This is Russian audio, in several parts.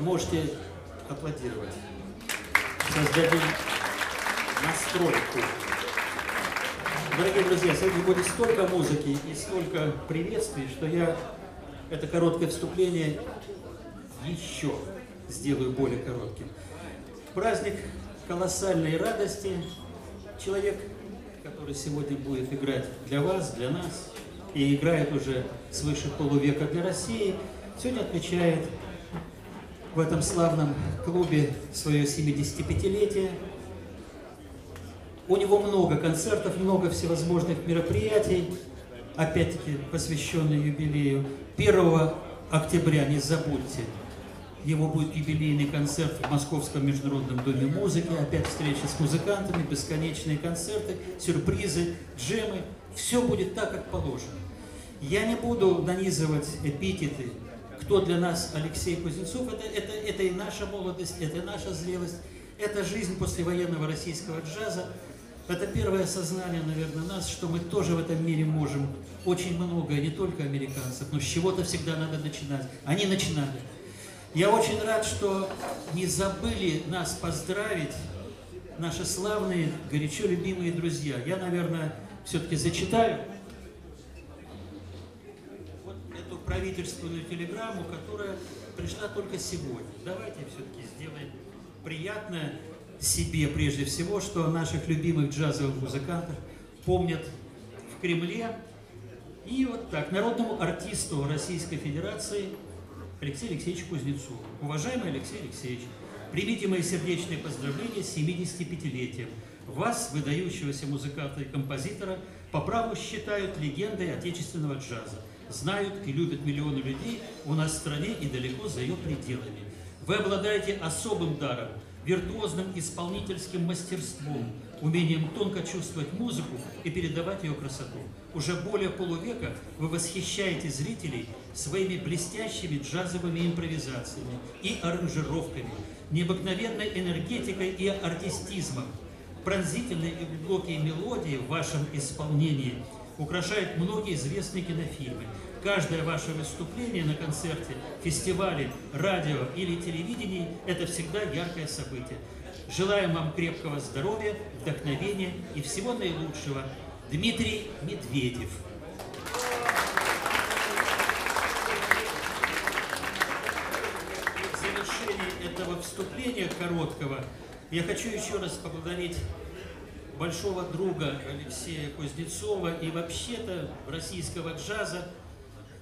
можете аплодировать. Создадим настройку. Дорогие друзья, сегодня будет столько музыки и столько приветствий, что я это короткое вступление еще сделаю более коротким. Праздник колоссальной радости. Человек, который сегодня будет играть для вас, для нас, и играет уже свыше полувека для России, сегодня отмечает в этом славном клубе свое 75-летие. У него много концертов, много всевозможных мероприятий, опять-таки посвященные юбилею. 1 октября, не забудьте, его будет юбилейный концерт в Московском международном доме музыки, опять встреча с музыкантами, бесконечные концерты, сюрпризы, джемы. Все будет так, как положено. Я не буду нанизывать эпитеты, кто для нас Алексей Кузнецов. Это, это, это и наша молодость, это и наша зрелость, это жизнь послевоенного российского джаза. Это первое осознание, наверное, нас, что мы тоже в этом мире можем очень многое, не только американцев, но с чего-то всегда надо начинать. Они начинали. Я очень рад, что не забыли нас поздравить наши славные, горячо любимые друзья. Я, наверное, все-таки зачитаю вот эту правительственную телеграмму, которая пришла только сегодня. Давайте все-таки сделаем приятное себе прежде всего, что наших любимых джазовых музыкантов помнят в Кремле. И вот так, народному артисту Российской Федерации Алексею Алексеевичу Кузнецову. Уважаемый Алексей Алексеевич, примите мои сердечные поздравления с 75-летием. Вас, выдающегося музыканта и композитора, по праву считают легендой отечественного джаза. Знают и любят миллионы людей у нас в стране и далеко за ее пределами. Вы обладаете особым даром – виртуозным исполнительским мастерством, умением тонко чувствовать музыку и передавать ее красоту. Уже более полувека вы восхищаете зрителей своими блестящими джазовыми импровизациями и аранжировками, необыкновенной энергетикой и артистизмом. Пронзительные и глубокие мелодии в вашем исполнении украшают многие известные кинофильмы – Каждое ваше выступление на концерте, фестивале, радио или телевидении – это всегда яркое событие. Желаем вам крепкого здоровья, вдохновения и всего наилучшего. Дмитрий Медведев. В завершении этого вступления короткого я хочу еще раз поблагодарить большого друга Алексея Кузнецова и вообще-то российского джаза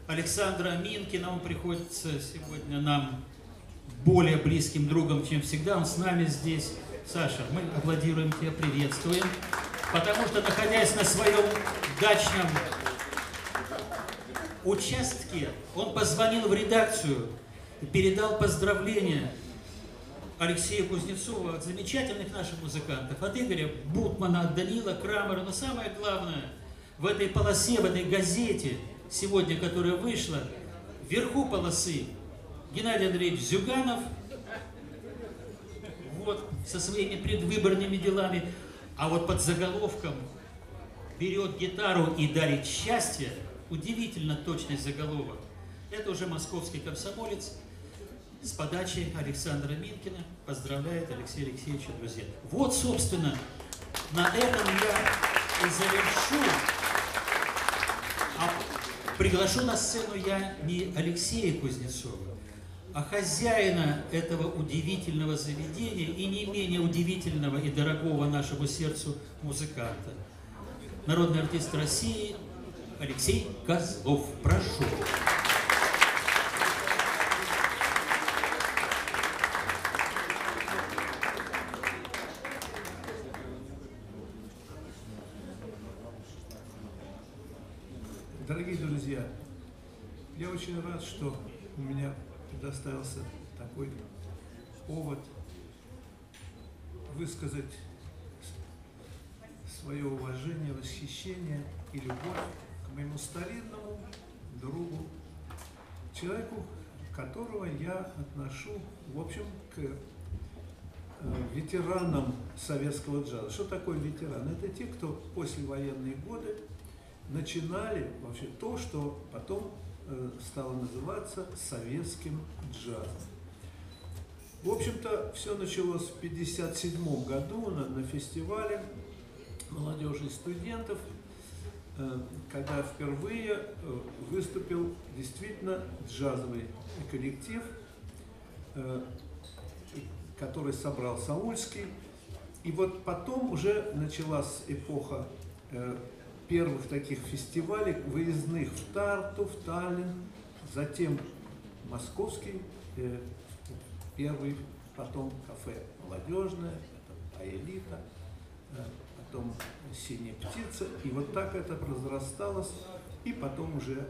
Александра Минкина, он приходится сегодня нам более близким другом, чем всегда. Он с нами здесь. Саша, мы аплодируем тебя, приветствуем. Потому что, находясь на своем дачном участке, он позвонил в редакцию и передал поздравления Алексею Кузнецову от замечательных наших музыкантов, от Игоря Бутмана, от Данила Крамера. Но самое главное, в этой полосе, в этой газете – сегодня, которая вышла, вверху полосы Геннадий Андреевич Зюганов, вот, со своими предвыборными делами, а вот под заголовком «Берет гитару и дарит счастье» удивительно точный заголовок. Это уже московский комсомолец с подачи Александра Минкина. Поздравляет Алексей Алексеевич, друзья. Вот, собственно, на этом я и завершу. А Приглашу на сцену я не Алексея Кузнецова, а хозяина этого удивительного заведения и не менее удивительного и дорогого нашему сердцу музыканта. Народный артист России Алексей Козлов. Прошу. Очень рад, что у меня предоставился такой повод высказать свое уважение, восхищение и любовь к моему старинному другу, человеку, которого я отношу, в общем, к э, ветеранам советского джаза. Что такое ветеран? Это те, кто после военные годы начинали вообще то, что потом Э, стало называться советским джазом. В общем-то, все началось в 1957 году на, на фестивале молодежи и студентов, э, когда впервые э, выступил действительно джазовый коллектив, который собрал Саульский. И вот потом уже началась эпоха первых таких фестивалей, выездных в Тарту, в Таллин, затем московский, э, первый, потом кафе молодежное, потом Аэлита, э, потом Синяя птица. И вот так это разрасталось. И потом уже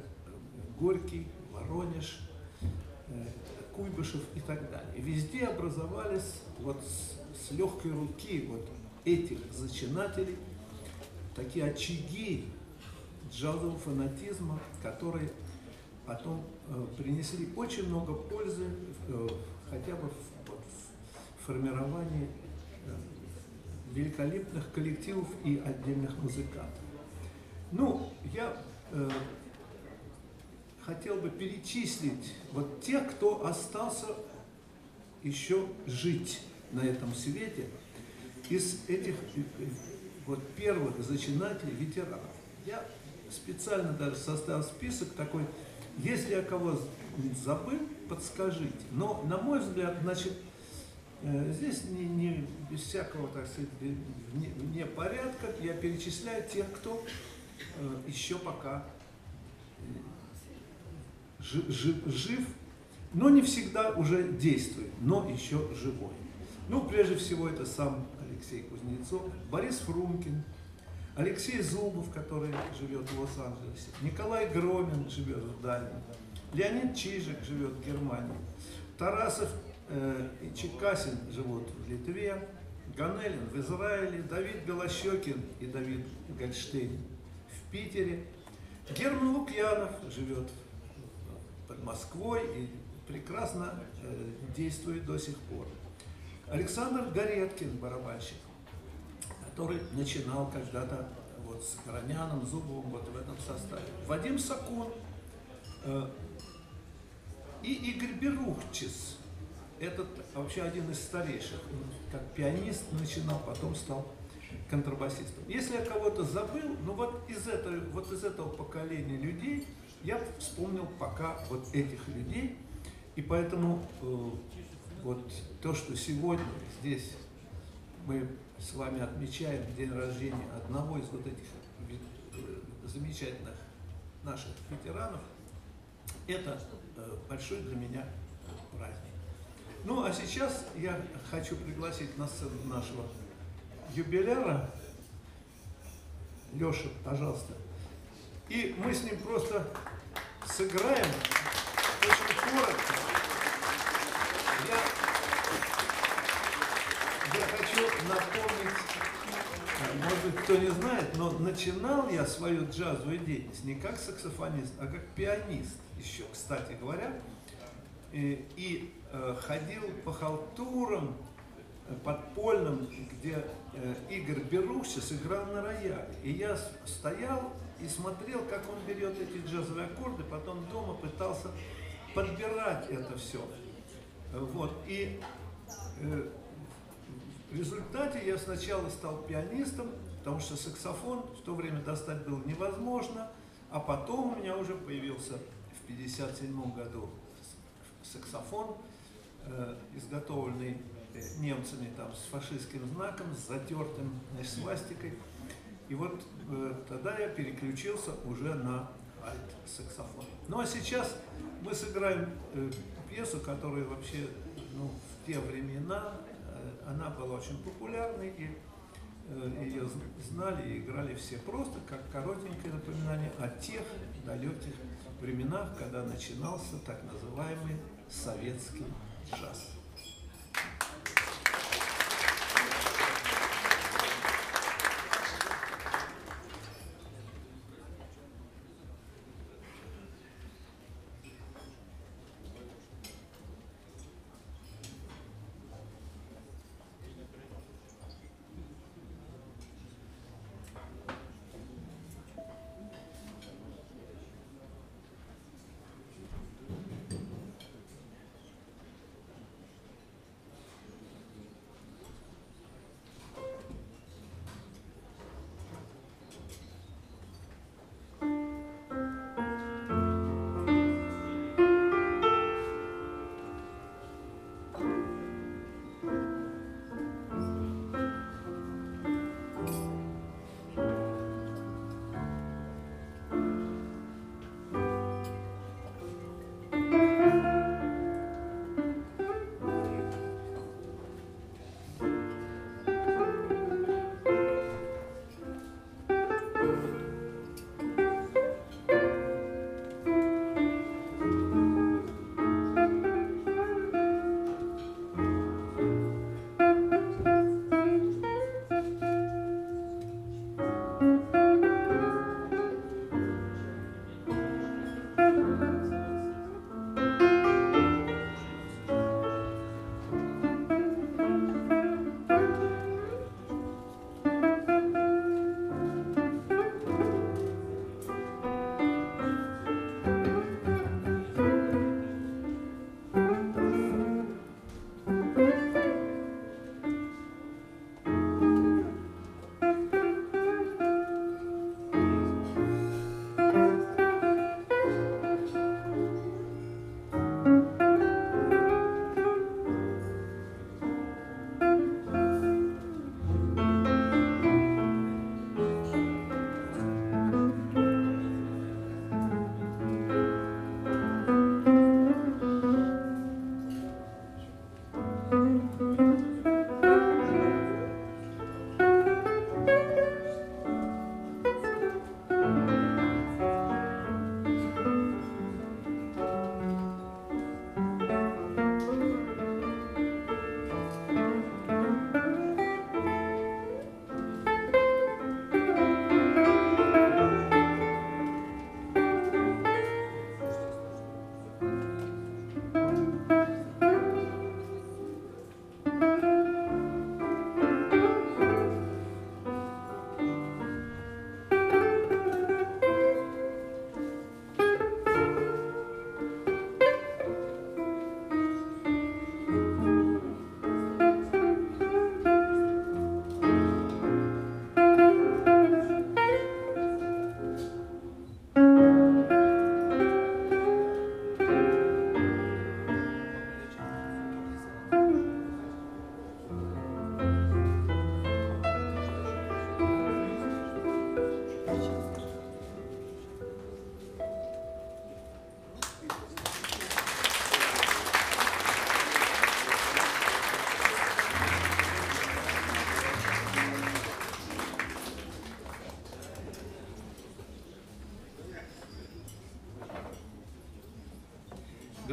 Горький, Воронеж, э, Куйбышев и так далее. Везде образовались вот с, с легкой руки вот этих зачинателей такие очаги джазового фанатизма, которые потом э, принесли очень много пользы э, хотя бы в, вот, в формировании э, великолепных коллективов и отдельных музыкантов. Ну, я э, хотел бы перечислить вот тех, кто остался еще жить на этом свете из этих вот первых зачинателей, ветеранов. Я специально даже составил список такой, если я кого забыл, подскажите. Но, на мой взгляд, значит, э, здесь не, не без всякого, так сказать, вне, вне порядка я перечисляю тех, кто э, еще пока э, жив, жив, но не всегда уже действует, но еще живой. Ну, прежде всего, это сам Алексей Кузнецов, Борис Фрумкин, Алексей Зубов, который живет в Лос-Анджелесе, Николай Громин живет в Дании, Леонид Чижик живет в Германии, Тарасов э, и Чекасин живут в Литве, Ганелин в Израиле, Давид Белощекин и Давид Гольштейн в Питере, Герман Лукьянов живет под Москвой и прекрасно э, действует до сих пор. Александр Гореткин, барабанщик, который начинал когда-то вот с Граняном, Зубовым, вот в этом составе. Вадим Сакун э, и Игорь Берухчис. Этот вообще один из старейших. Как пианист начинал, потом стал контрабасистом. Если я кого-то забыл, ну вот из этого, вот из этого поколения людей я вспомнил пока вот этих людей. И поэтому э, вот то, что сегодня здесь мы с вами отмечаем день рождения одного из вот этих э, замечательных наших ветеранов, это э, большой для меня праздник. Ну, а сейчас я хочу пригласить на сцену нашего юбиляра. Леша, пожалуйста. И мы с ним просто сыграем очень коротко. Хочу напомнить, может быть, кто не знает, но начинал я свою джазовую деятельность не как саксофонист, а как пианист еще, кстати говоря. И, и э, ходил по халтурам э, подпольным, где э, Игорь Берушис играл на рояле. И я стоял и смотрел, как он берет эти джазовые аккорды, потом дома пытался подбирать это все. Вот. И э, в результате я сначала стал пианистом, потому что саксофон в то время достать было невозможно, а потом у меня уже появился в 1957 году саксофон, э, изготовленный э, немцами там, с фашистским знаком, с затертым значит, свастикой. И вот э, тогда я переключился уже на альт-саксофон. Ну а сейчас мы сыграем пьесу, которая вообще ну, в те времена, она была очень популярной, и э, ее знали и играли все просто, как коротенькое напоминание о тех далеких временах, когда начинался так называемый советский джаз.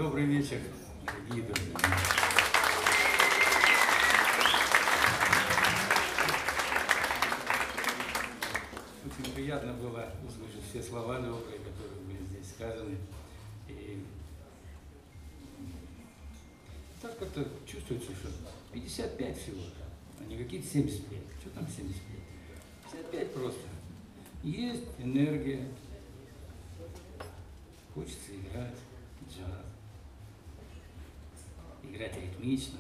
Добрый вечер, дорогие друзья. Очень приятно было услышать все слова добрые, которые были здесь сказаны. И так как-то чувствуется, что 55 всего, а не какие-то 70 лет. Что там 70 лет? 55 просто. Есть энергия, хочется играть джаз. Играть ритмично,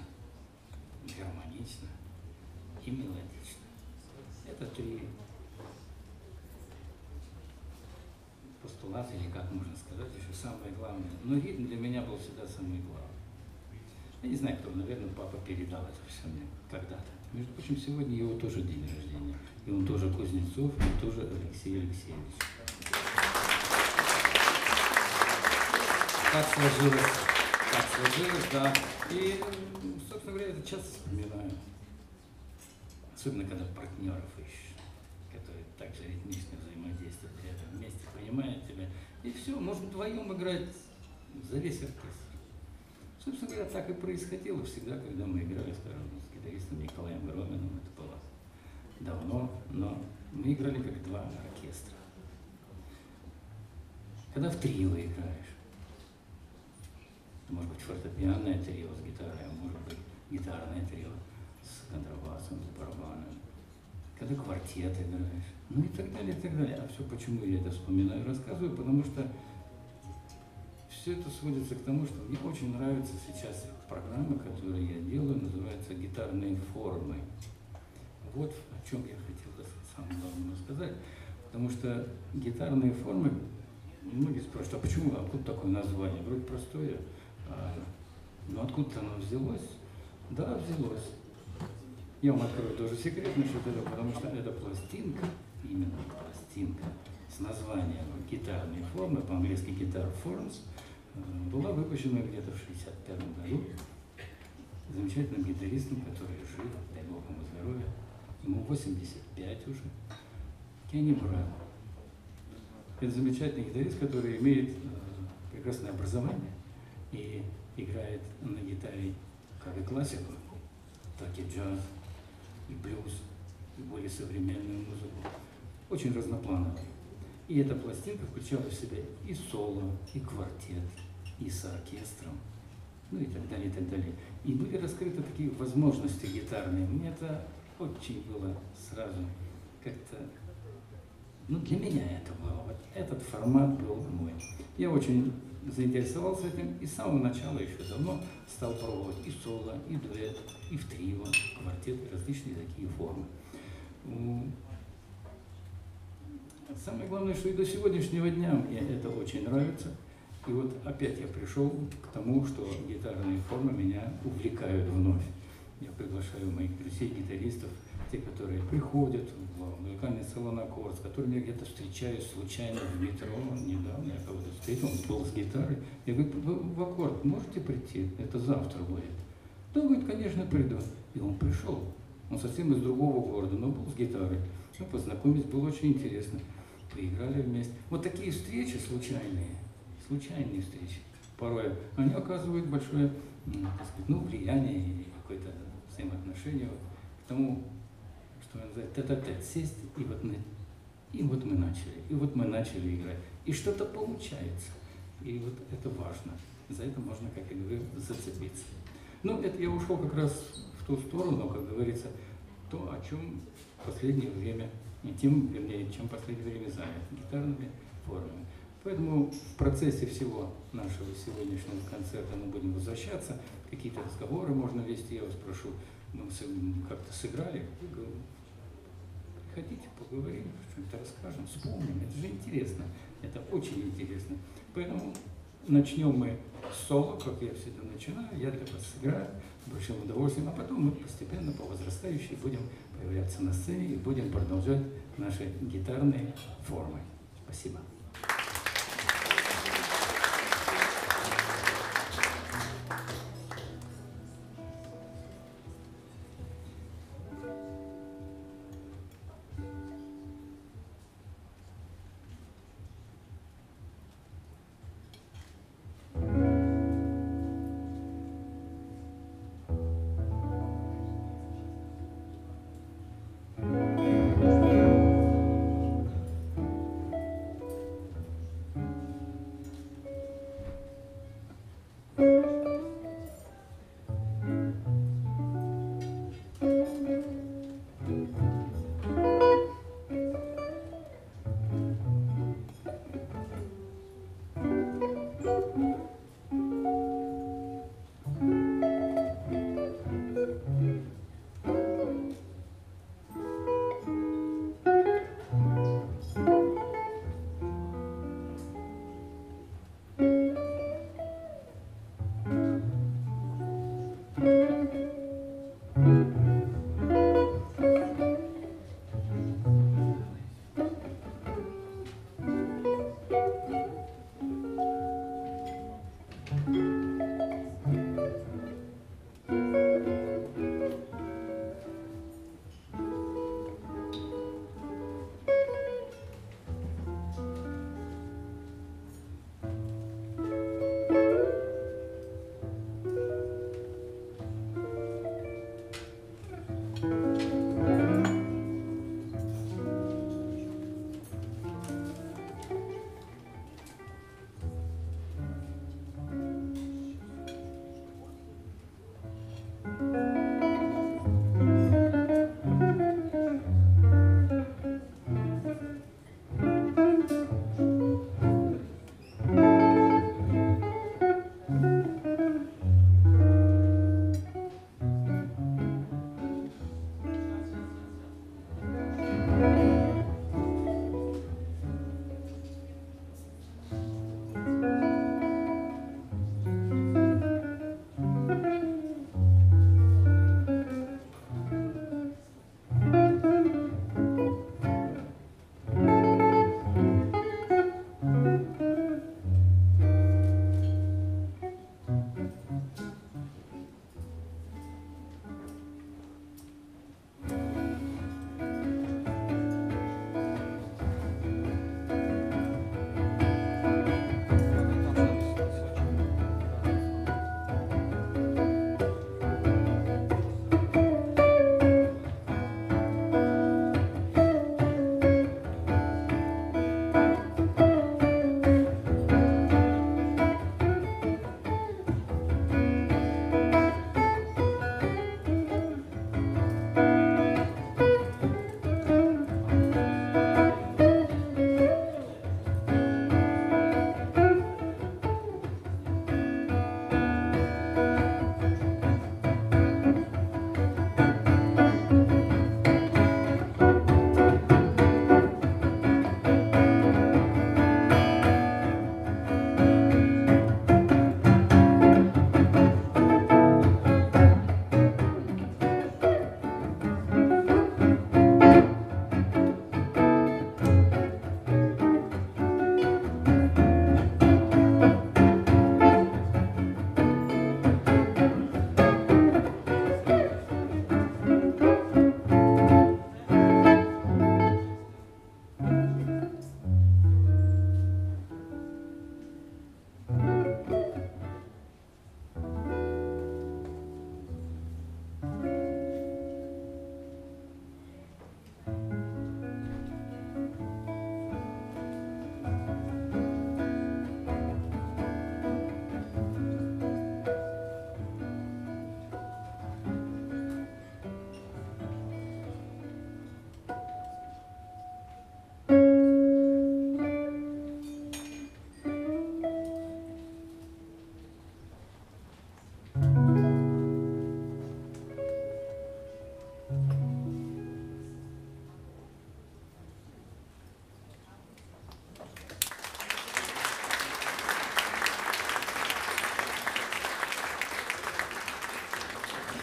гармонично и мелодично. Это три постулата, или как можно сказать, еще самое главное. Но ритм для меня был всегда самый главный. Я не знаю, кто, наверное, папа передал это все мне когда-то. Между прочим, сегодня его тоже день рождения. И он тоже Кузнецов, и тоже Алексей Алексеевич. Так сложилось, так сложилось, да. И, собственно говоря, это часто вспоминаю. Особенно, когда партнеров ищешь, которые также ритмично взаимодействуют рядом вместе, понимают тебя. И все, можно вдвоем играть за весь оркестр. Собственно говоря, так и происходило всегда, когда мы играли, скажем, с гитаристом Николаем Громиным. Это было давно, но мы играли как два оркестра. Когда в трио играешь, может быть фортепианное трио с гитарой, а может быть гитарное трио с контрабасом, с барабаном. Когда квартет играешь, ну и так далее, и так далее. А все почему я это вспоминаю, рассказываю, потому что все это сводится к тому, что мне очень нравится сейчас программа, которую я делаю, называется «Гитарные формы». Вот о чем я хотел самое главное сказать. Потому что гитарные формы, многие спрашивают, а почему, откуда такое название? Вроде простое, а, но откуда оно взялось? Да, взялось. Я вам открою тоже секрет насчет этого, потому что это пластинка, именно пластинка, с названием «Гитарные формы», по-английски «Guitar Forms», э, была выпущена где-то в 65 году замечательным гитаристом, который жив, дай бог ему здоровья, ему 85 уже, Кенни Браун. Это замечательный гитарист, который имеет э, прекрасное образование и играет на гитаре как и классику, так и джаз, и блюз, и более современную музыку. Очень разноплановый. И эта пластинка включала в себя и соло, и квартет, и с оркестром, ну и так далее, и так далее. И были раскрыты такие возможности гитарные. Мне это очень было сразу как-то, ну для меня это было, вот этот формат был мой. Я очень заинтересовался этим и с самого начала еще давно стал пробовать и соло, и дуэт, и в трио, квартет, различные такие формы. Самое главное, что и до сегодняшнего дня мне это очень нравится. И вот опять я пришел к тому, что гитарные формы меня увлекают вновь. Я приглашаю моих друзей, гитаристов, те, которые приходят в музыкальный салон «Аккорд», с которыми я где-то встречаюсь случайно в метро. Недавно я кого-то встретил, он был с гитарой. Я говорю, в «Аккорд» можете прийти? Это завтра будет. Да, говорит, конечно, приду. И он пришел. Он совсем из другого города, но был с гитарой. Мы познакомились, было очень интересно. Поиграли вместе. Вот такие встречи случайные, случайные встречи, порой они оказывают большое так сказать, ну, влияние или какое-то взаимоотношение к тому, что называется тет-а-тет, сесть, и вот, мы, и вот мы начали, и вот мы начали играть. И что-то получается. И вот это важно. За это можно, как я говорю, зацепиться. Ну, это я ушел как раз в ту сторону, как говорится, то, о чем в последнее время, и тем, вернее, чем в последнее время занят, гитарными формами. Поэтому в процессе всего нашего сегодняшнего концерта мы будем возвращаться, какие-то разговоры можно вести, я вас прошу, мы с- как-то сыграли, хотите, поговорим, что-то расскажем, вспомним, это же интересно, это очень интересно. Поэтому начнем мы с соло, как я всегда начинаю, я для вас сыграю с большим удовольствием, а потом мы постепенно по возрастающей будем появляться на сцене и будем продолжать наши гитарные формы. Спасибо.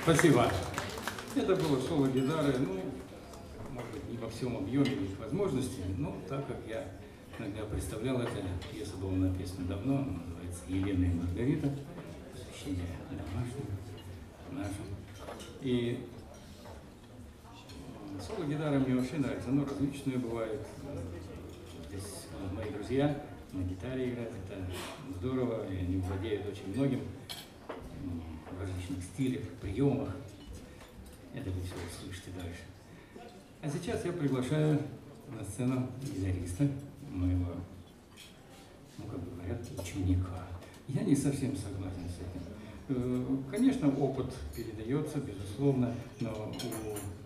Спасибо. Это было соло гитары, ну, может быть, не во всем объеме их возможностей, но так как я иногда представлял это, пьеса была написана давно, она называется «Елена и Маргарита», посвящение домашним, нашим. И э, соло гитара мне вообще нравится, оно различное бывает. Здесь вот мои друзья на гитаре играют, это здорово, и они владеют очень многим в различных стилях, приемах. Это вы все услышите дальше. А сейчас я приглашаю на сцену гитариста, моего, ну, как говорят, ученика. Я не совсем согласен с этим. Э, Конечно, опыт передается, безусловно, но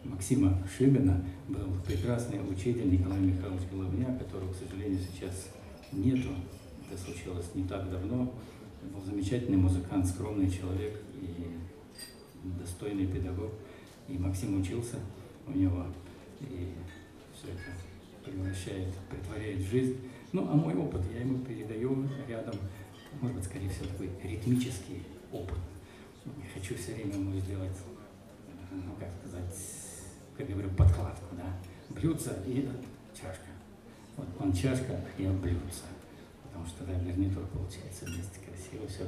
у Максима Шибина был прекрасный учитель Николай Михайлович Головня, которого, к сожалению, сейчас нету. Это случилось не так давно. Был замечательный музыкант, скромный человек и достойный педагог. И Максим учился у него, и все это превращает, притворяет в жизнь. Ну, а мой опыт я ему передаю рядом, может быть, скорее всего, такой ритмический опыт. Я хочу все время ему сделать, ну, как сказать, как я говорю, подкладку, да. Блюдце и чашка. Вот он чашка, я блюдце. Потому что тогда гарнитур получается вместе красиво все.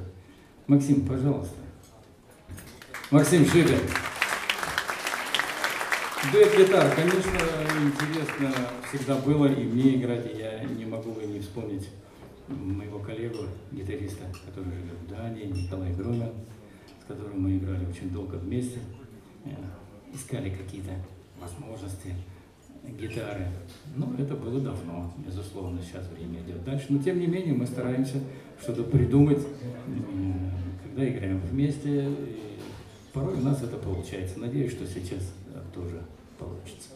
Максим, пожалуйста. Максим Шибин. Дуэт гитар, конечно, интересно всегда было и мне играть, и я не могу и не вспомнить моего коллегу, гитариста, который живет в Дании, Николай Грумин, с которым мы играли очень долго вместе, Э, искали какие-то возможности гитары. Ну, это было давно, безусловно, сейчас время идет дальше. Но, тем не менее, мы стараемся что-то придумать, когда играем вместе. Порой у нас это получается. Надеюсь, что сейчас э, тоже получится.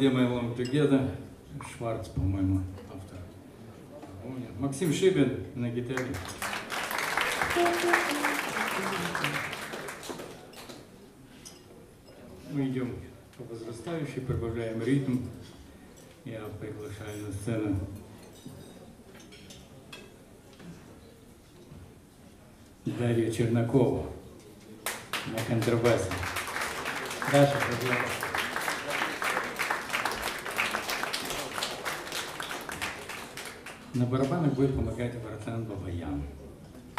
Демо Long Together, Шварц, по-моему, автор. Максим Шибин на гитаре. Мы идем по возрастающей, прибавляем ритм. Я приглашаю на сцену Дарью Чернакову на контрабасе. Даша, пожалуйста. На барабанах будет помогать Вартан Бабаян.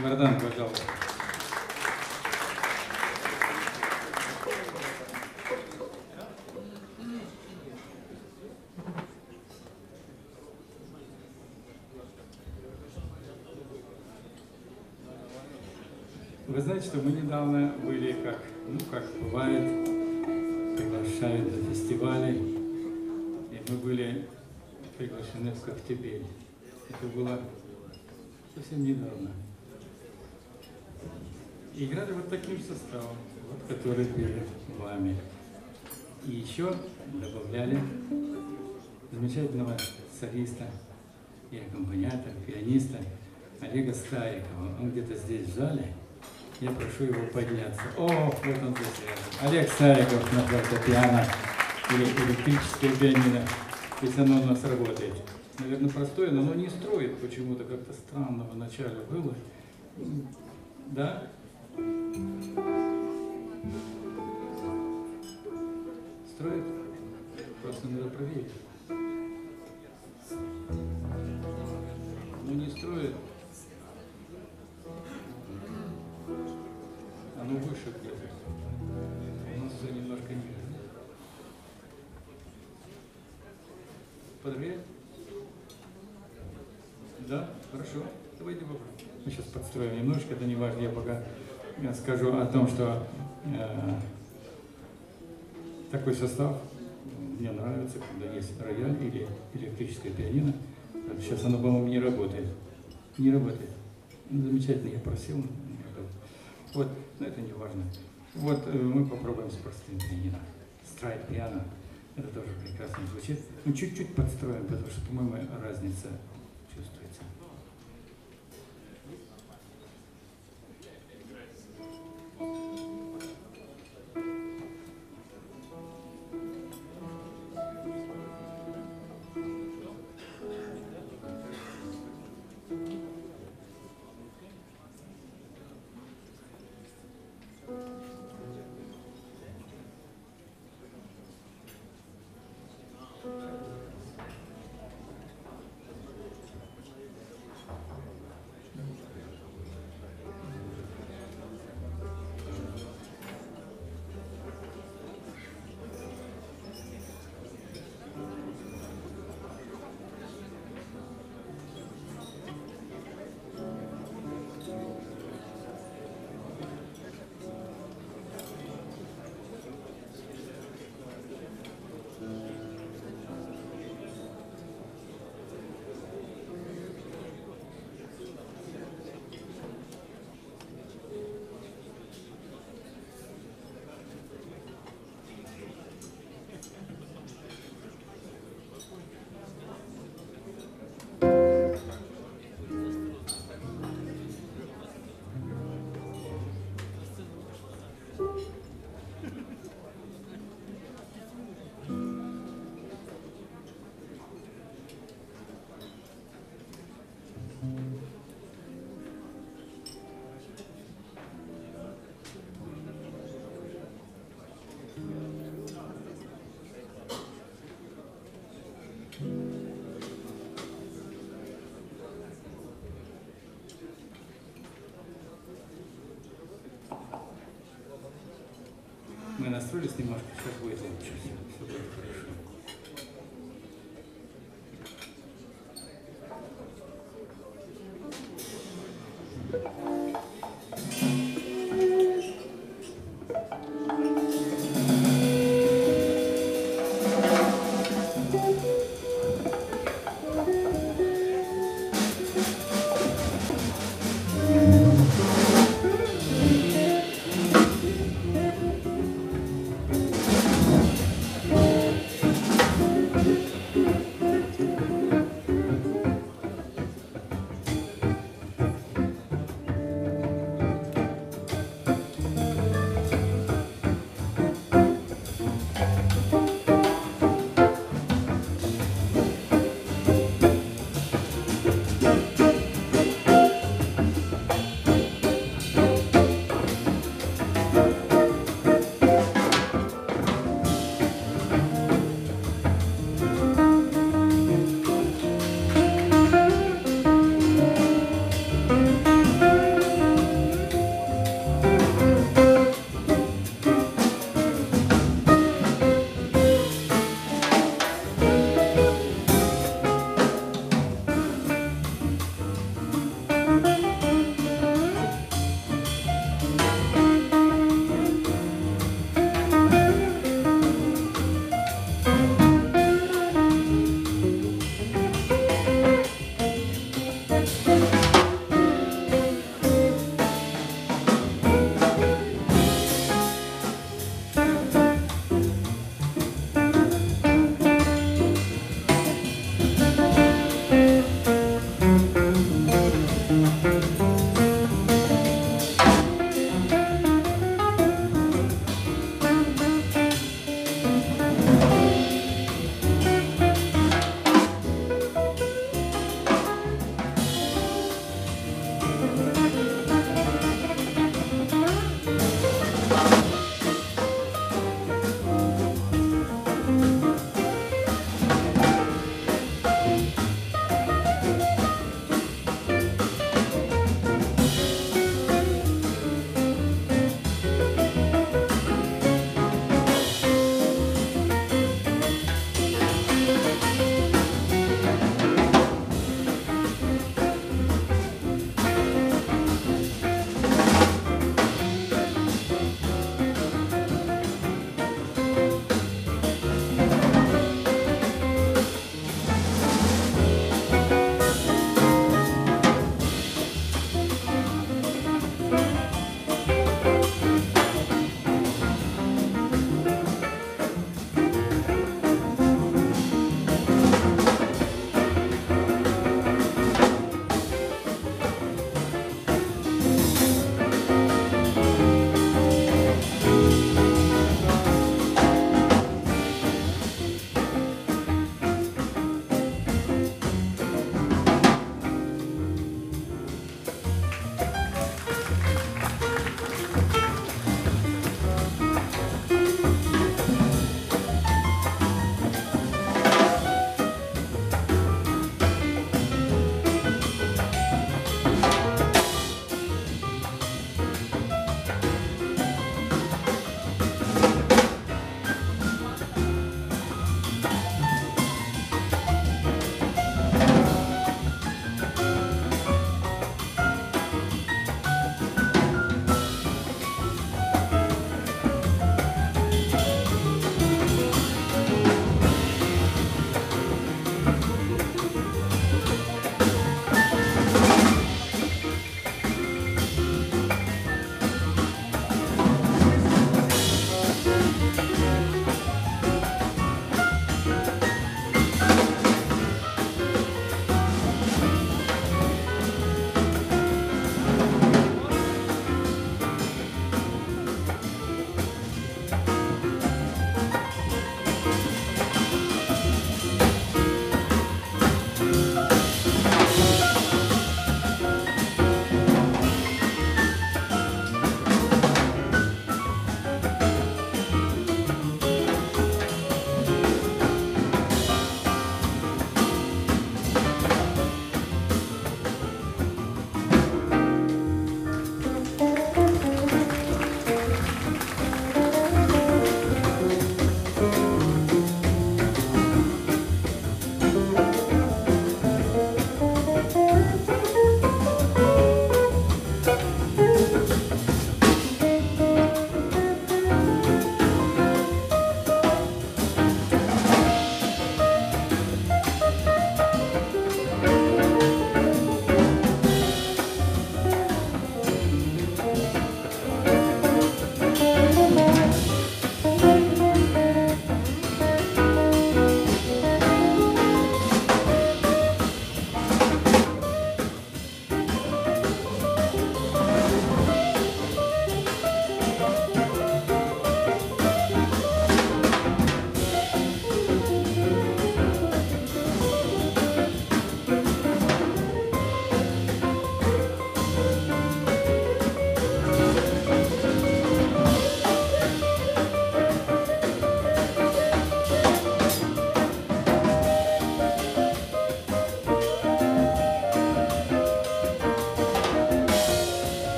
Вардан, пожалуйста. Вы знаете, что мы недавно были, как, ну, как бывает, приглашают на фестивали, и мы были приглашены в Коктебель. Это было совсем недавно. И играли вот таким составом, вот, который перед вами. И еще добавляли замечательного солиста и аккомпаниатора, пианиста Олега Старикова. Он где-то здесь в зале. Я прошу его подняться. О, вот он здесь. Олег Стариков на фортепиано или электрическое пианино, если оно у нас работает. Наверное, простое, но оно не строит почему-то, как-то странно в начале было. Да? Строит? Просто надо проверить. Хорошо. Давайте попробуем. Мы сейчас подстроим немножко, это не важно. Я пока я скажу о том, что э, такой состав мне нравится, когда есть рояль или электрическое пианино. Сейчас оно, по-моему, не работает. Не работает. Ну, замечательно, я просил. Вот, но это не важно. Вот э, мы попробуем с простым пианино. Страйт пиано. Это тоже прекрасно звучит. Ну, чуть-чуть подстроим, потому что, по-моему, разница Мы настроились немножко, сейчас будет. лучше, все, все будет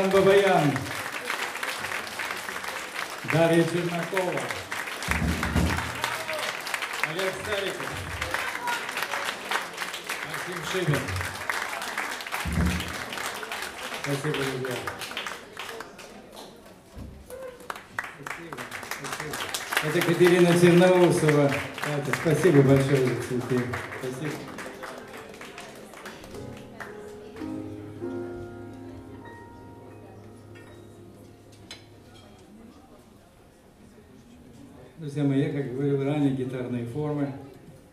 Вартан Бабаян. Дарья Чернакова. Олег Стариков. Максим Шибин. Спасибо, друзья. Спасибо, спасибо. Это Катерина Черноусова. Спасибо большое за цветы. Спасибо. Друзья мои, я, как говорил ранее, гитарные формы.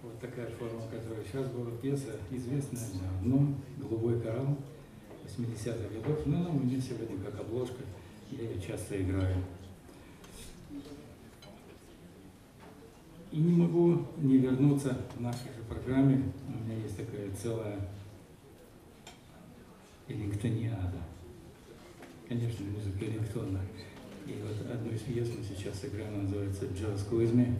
Вот такая форма, которая сейчас была пьеса, известная давно, «Голубой коралл» 80-х годов. Но она у меня сегодня как обложка, я ее часто играю. И не могу не вернуться в нашей же программе. У меня есть такая целая электрониада. Конечно, музыка электронная. И вот одну из пьес мы сейчас сыграем, она называется «Just With Me».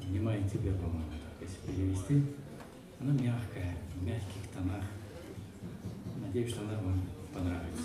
«Внимай тебя», по-моему, так, если перевести. Она мягкая, в мягких тонах. Надеюсь, что она вам понравится.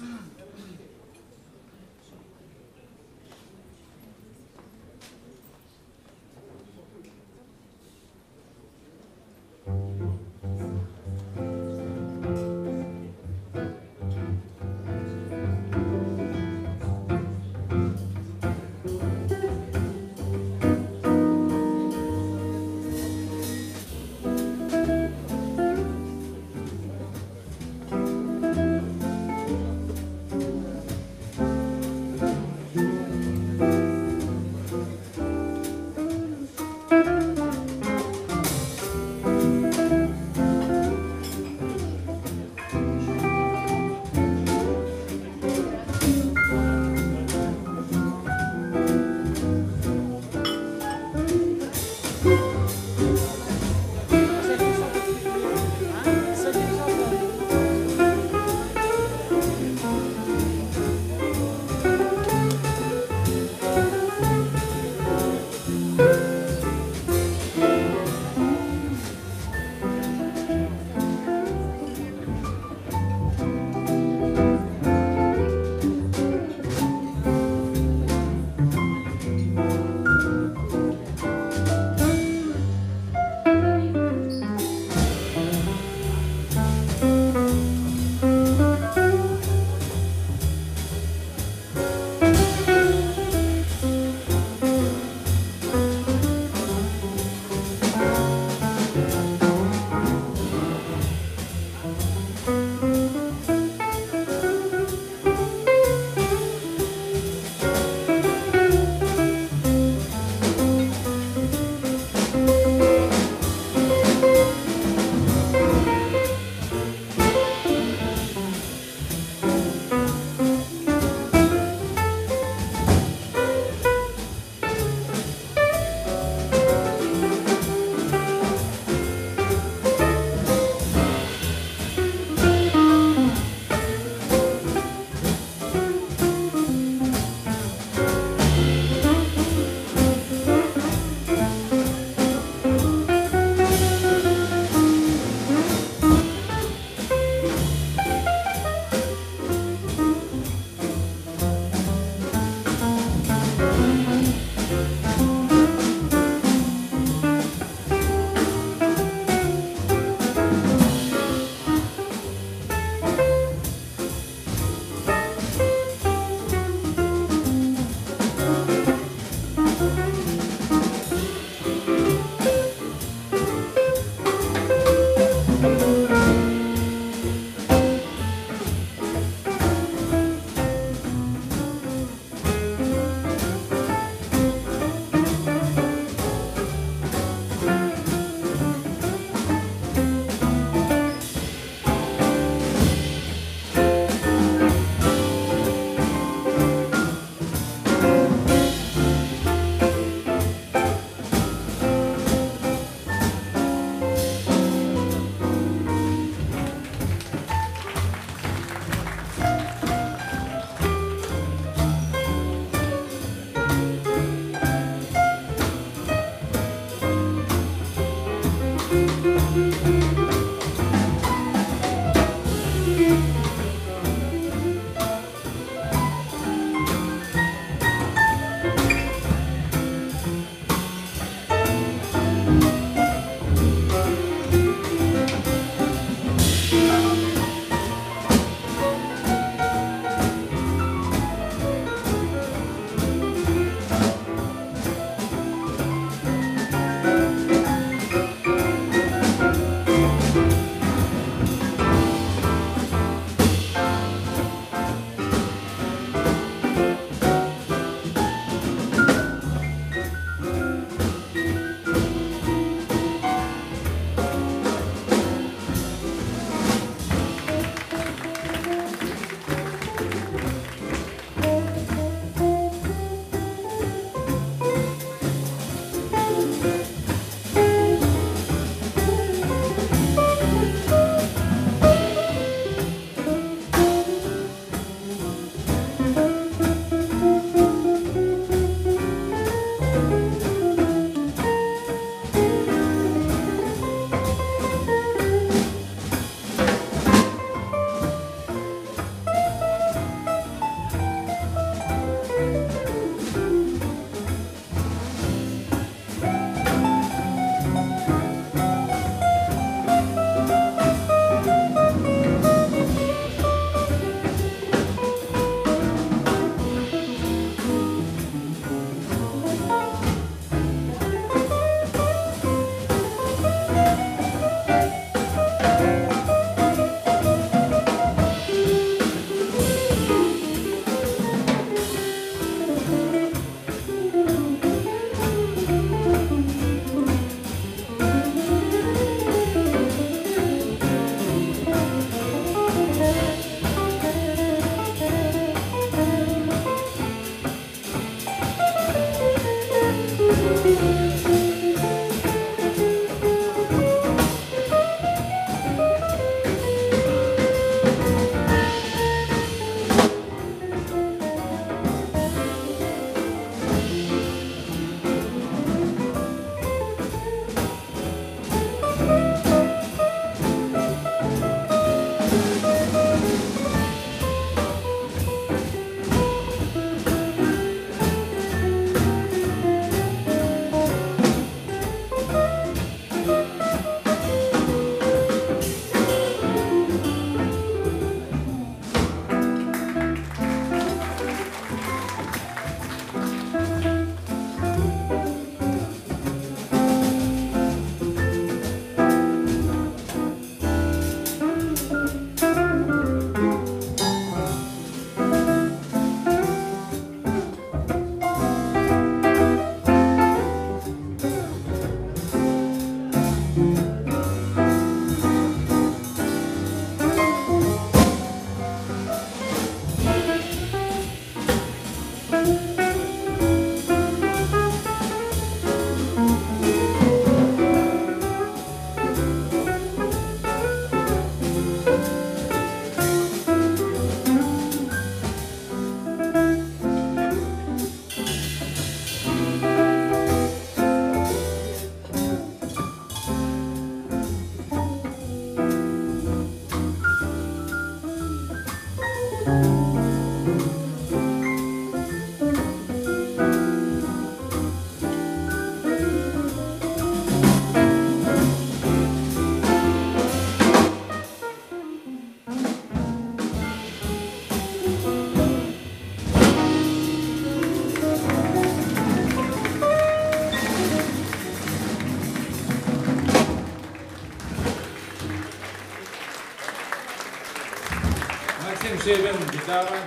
Максим Шебин, гитара,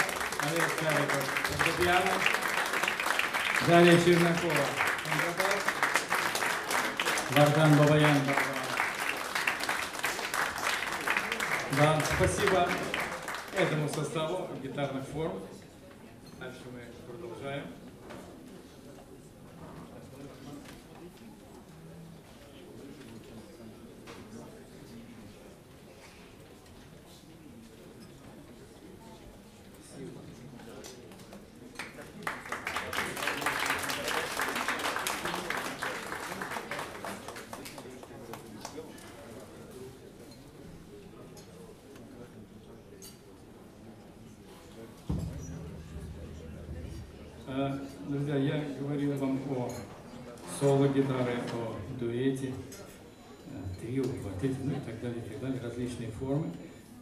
Олег Стариков, фортепиано, Дарья Чернакова, контрабас, Вардан Бабаян, барабан. Да, спасибо этому составу гитарных форм. Дальше мы продолжаем. Э, Друзья, я говорил вам о соло-гитаре, о дуэте, э, трио, квартете, ну и так далее, и так далее, различные формы.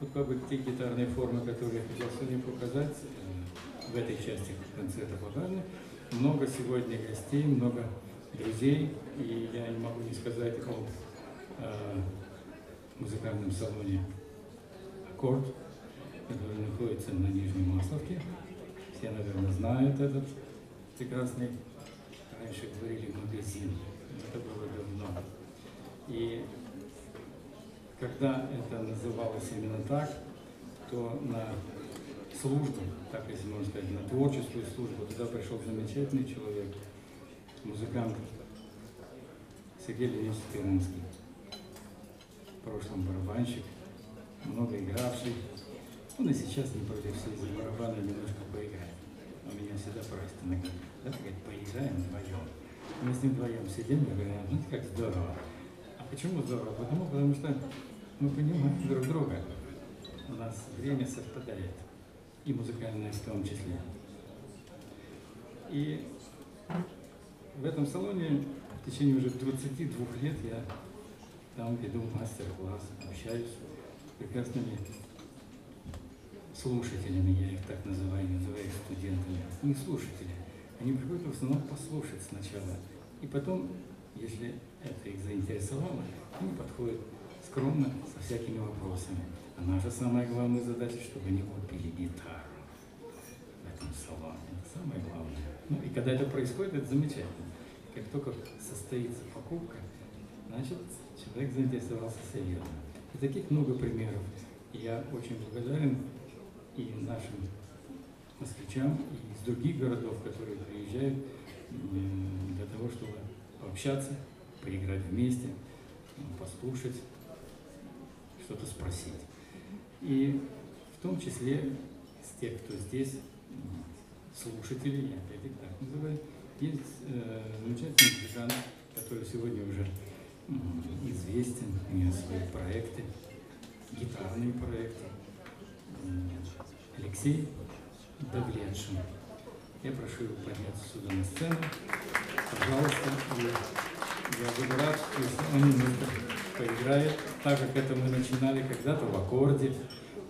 Вот как бы те гитарные формы, которые я хотел сегодня показать, э, в этой части концерта показаны. Много сегодня гостей, много друзей, и я не могу не сказать о э, музыкальном салоне «Аккорд», который находится на Нижнем Масловке. Все, наверное, знают этот прекрасный, раньше говорили, магазин. Это было давно. И когда это называлось именно так, то на службу, так если можно сказать, на творческую службу, туда пришел замечательный человек, музыкант Сергей Леонидович Спиранский. В прошлом барабанщик, много игравший. Он и сейчас не против за барабаны немножко поиграть. Он меня всегда просит, она давай говорит, поиграем вдвоем. Мы с ним вдвоем сидим и говорим, ну как здорово. А почему здорово? Потому, потому что мы понимаем друг друга. У нас время совпадает. И музыкальное в том числе. И в этом салоне в течение уже 22 лет я там веду мастер-класс, общаюсь с прекрасными слушателями, я их так называю, называю их студентами. Не слушатели. Они приходят в основном послушать сначала. И потом, если это их заинтересовало, они подходят скромно со всякими вопросами. А наша самая главная задача, чтобы они купили гитару в этом салоне. Это самое главное. Ну и когда это происходит, это замечательно. Как только состоится покупка, значит, человек заинтересовался серьезно. И таких много примеров. Я очень благодарен и нашим москвичам, из других городов, которые приезжают для того, чтобы пообщаться, поиграть вместе, послушать, что-то спросить. И в том числе из тех, кто здесь, слушатели, я опять их так называю, есть э, замечательный музыкант, который сегодня уже известен, у него свои проекты, гитарные проекты. Алексей Давлетшин. Я прошу его подняться сюда на сцену. Пожалуйста, я буду рад, если он немножко поиграет, так как это мы начинали когда-то в аккорде,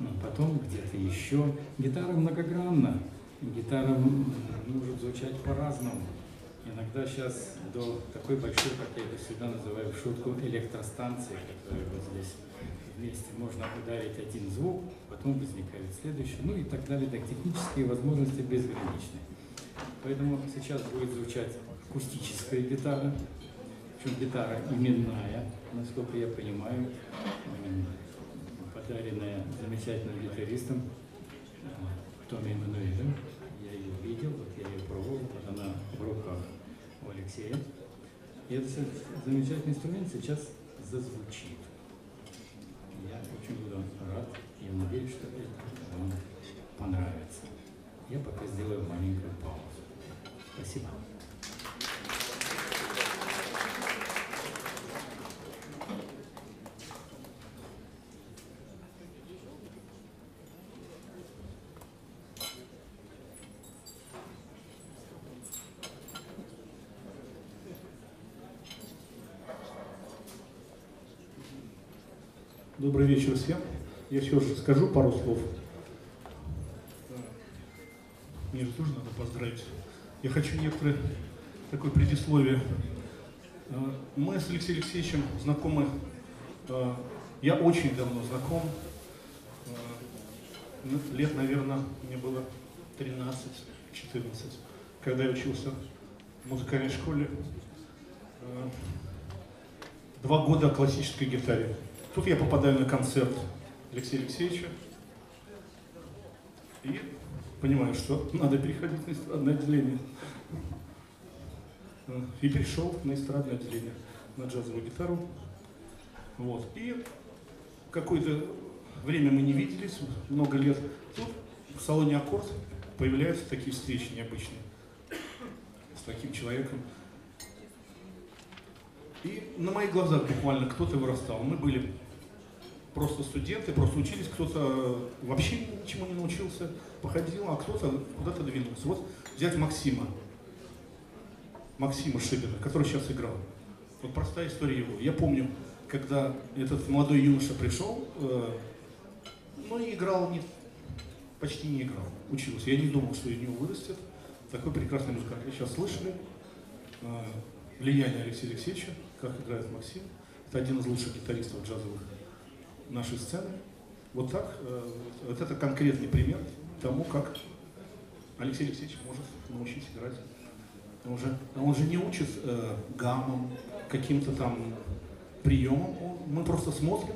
ну, потом где-то еще. Гитара многогранна, гитара может звучать по-разному. Иногда сейчас до такой большой, как я это всегда называю в шутку, электростанции, которая вот здесь вместе можно ударить один звук, потом возникает следующий, ну и так далее. Так технические возможности безграничны. Поэтому сейчас будет звучать акустическая гитара, причем гитара именная, насколько я понимаю, подаренная замечательным гитаристом Томми Эммануэлем. Я ее видел, вот я ее пробовал, вот она в руках у Алексея. И этот замечательный инструмент сейчас зазвучит. Очень буду рад и надеюсь, что это вам понравится. Я пока сделаю маленькую паузу. Спасибо. Добрый вечер всем. Я все же скажу пару слов. Мне же тоже надо поздравить. Я хочу некоторое такое предисловие. Э, мы с Алексеем Алексеевичем знакомы, э, я очень давно знаком, э, ну, лет, наверное, мне было 13-14, когда я учился в музыкальной школе. Два года классической гитаре. Тут я попадаю на концерт Алексея Алексеевича и понимаю, что надо переходить на эстрадное отделение. И перешел на эстрадное отделение, на джазовую гитару. Вот. И какое-то время мы не виделись, много лет. Тут в салоне «Аккорд» появляются такие встречи необычные с таким человеком. И на моих глазах буквально кто-то вырастал. Мы были просто студенты, просто учились, кто-то вообще ничему не научился, походил, а кто-то куда-то двинулся. Вот взять Максима, Максима Шибина, который сейчас играл. Вот простая история его. Я помню, когда этот молодой юноша пришел, э, ну и играл не, почти не играл, учился. Я не думал, что из него вырастет такой прекрасный музыкант. Вы сейчас слышали э, влияние Алексея Алексеевича, как играет Максим. Это один из лучших гитаристов джазовых нашей сцены. Вот так, э, вот это конкретный пример тому, как Алексей Алексеевич может научить играть. Он же, он же не учит э, гаммам, каким-то там приемам. Он, мы просто смотрим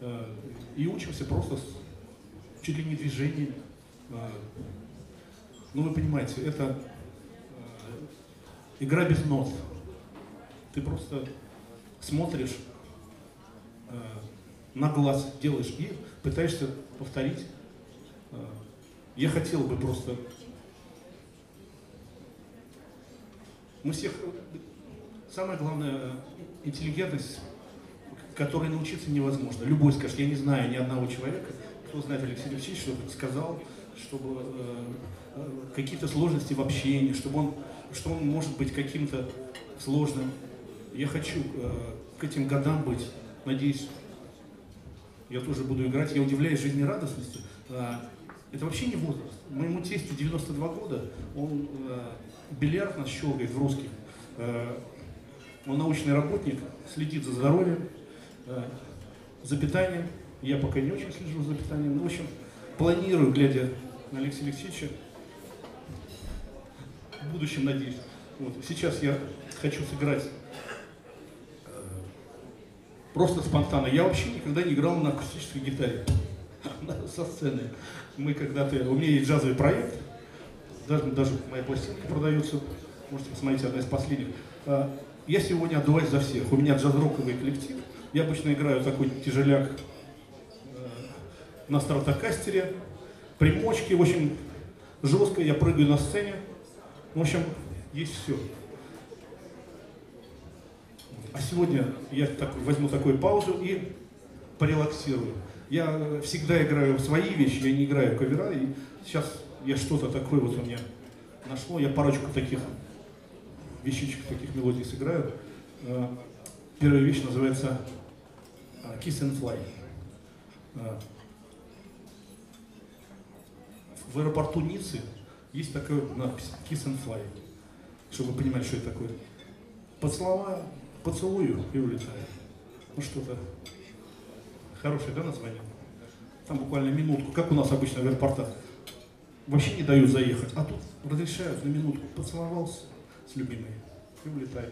э, и учимся просто с, чуть ли не движениями. Э, ну, вы понимаете, это э, игра без нот. Ты просто смотришь на глаз делаешь и пытаешься повторить. Э, я хотел бы просто... Мы всех... Самое главное, интеллигентность, которой научиться невозможно. Любой скажет, я не знаю ни одного человека, кто знает Алексей Алексеевич, чтобы сказал, чтобы э, какие-то сложности в общении, чтобы он, что он может быть каким-то сложным. Я хочу э, к этим годам быть надеюсь, я тоже буду играть. Я удивляюсь жизнерадостностью. А, это вообще не возраст. Моему тестю 92 года, он а, бильярд нас щелкает в русских. А, он научный работник, следит за здоровьем, за питанием. Я пока не очень слежу за питанием. Но, в общем, планирую, глядя на Алексея Алексеевича, в будущем, надеюсь. Вот. Сейчас я хочу сыграть Просто спонтанно. Я вообще никогда не играл на акустической гитаре со сцены. Мы когда-то... У меня есть джазовый проект, даже, даже моя пластинка продается, можете посмотреть, одна из последних. А, я сегодня отдуваюсь за всех. У меня джаз-роковый коллектив. Я обычно играю такой тяжеляк э, на стратокастере, примочки, в общем, жестко, я прыгаю на сцене. В общем, есть все. А сегодня я так, возьму такую паузу и порелаксирую. Я всегда играю в свои вещи, я не играю кавера, и сейчас я что-то такое вот у меня нашло, я парочку таких вещичек, таких мелодий сыграю. Э, первая вещь называется э, Kiss and Fly. Э, в аэропорту Ниццы есть такая надпись Kiss and Fly, чтобы вы понимали, что это такое. Под слова поцелую и улетаю. Ну что-то хорошее, да, название? Там буквально минутку, как у нас обычно в аэропортах. Вообще не дают заехать, а тут разрешают на минутку. Поцеловался с любимой и улетаю.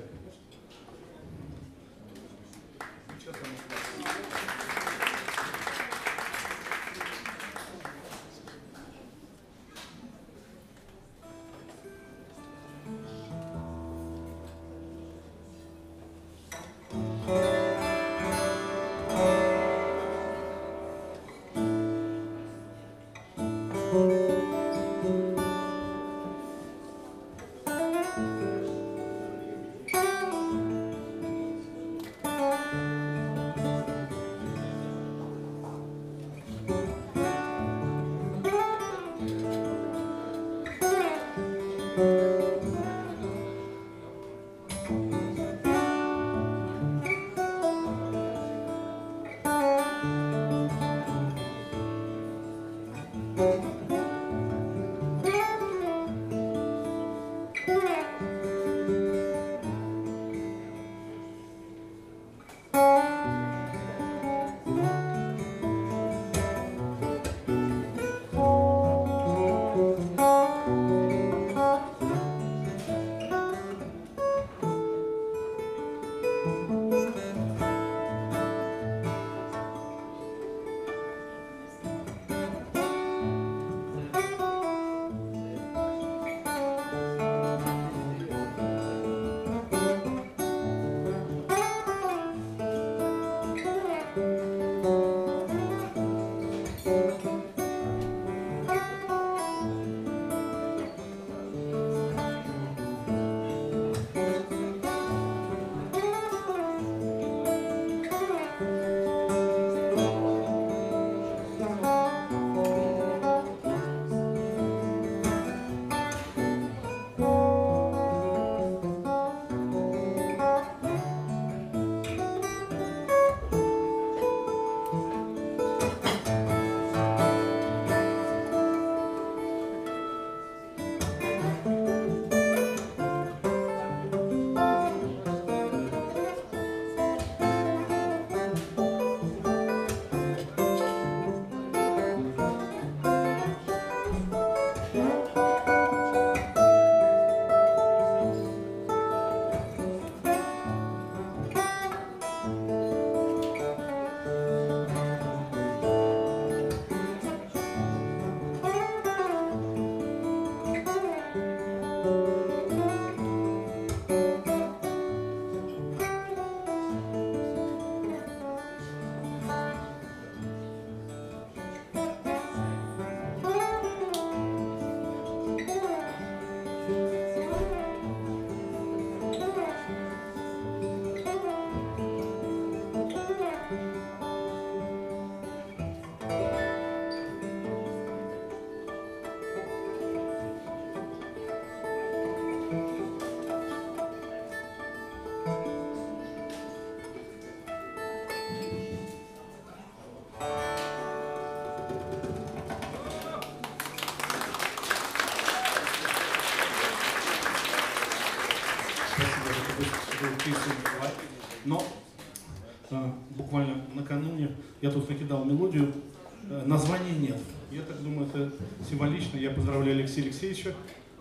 Алексея Алексеевича.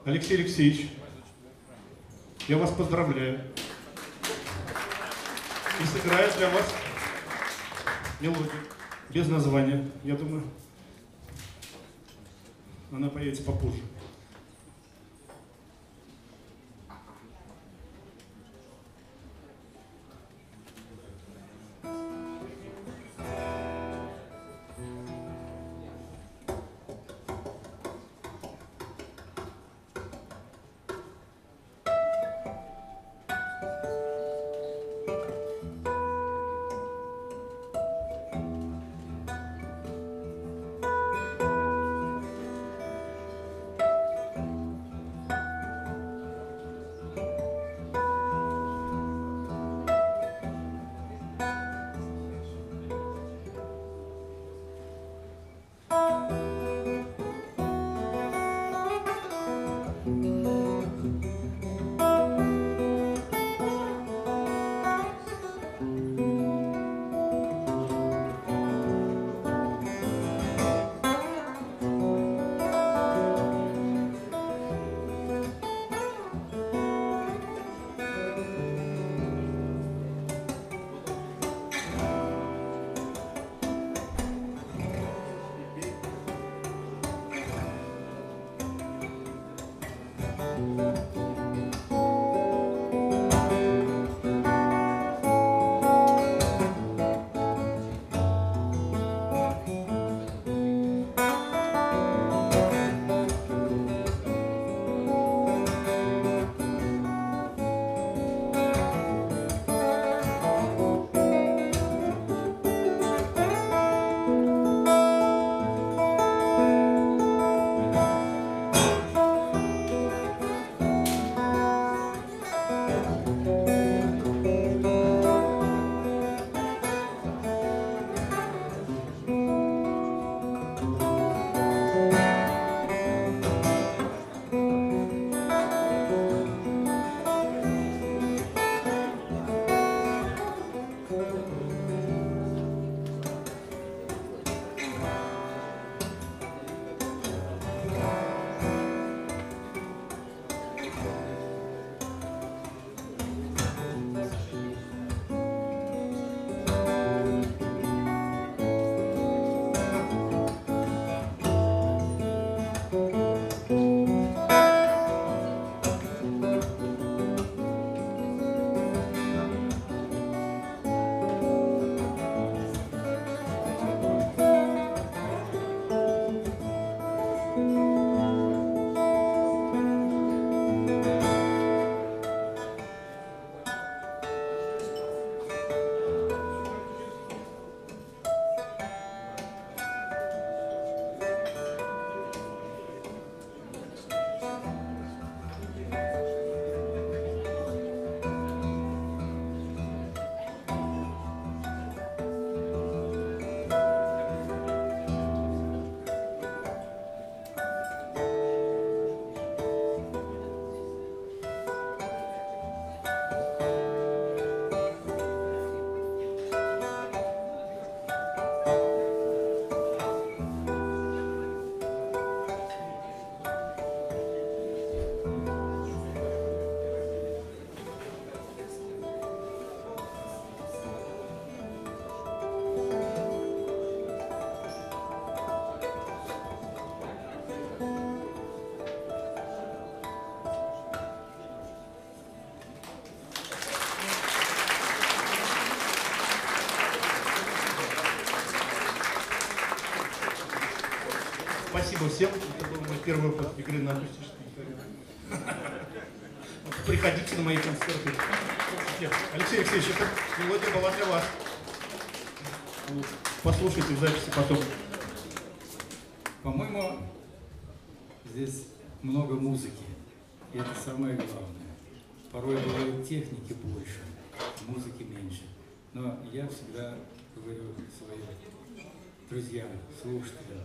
Алексей Алексеевич, я вас поздравляю. И сыграет для вас мелодию без названия. Я думаю, она появится попозже. Спасибо всем. Это был мой первый опыт игры на акустическом. Приходите на мои концерты. Алексей Алексеевич, эта мелодия была для вас. Послушайте в записи потом. По-моему, здесь много музыки. И это самое главное. Порой бывает техники больше, музыки меньше. Но я всегда говорю своим друзьям, слушателям,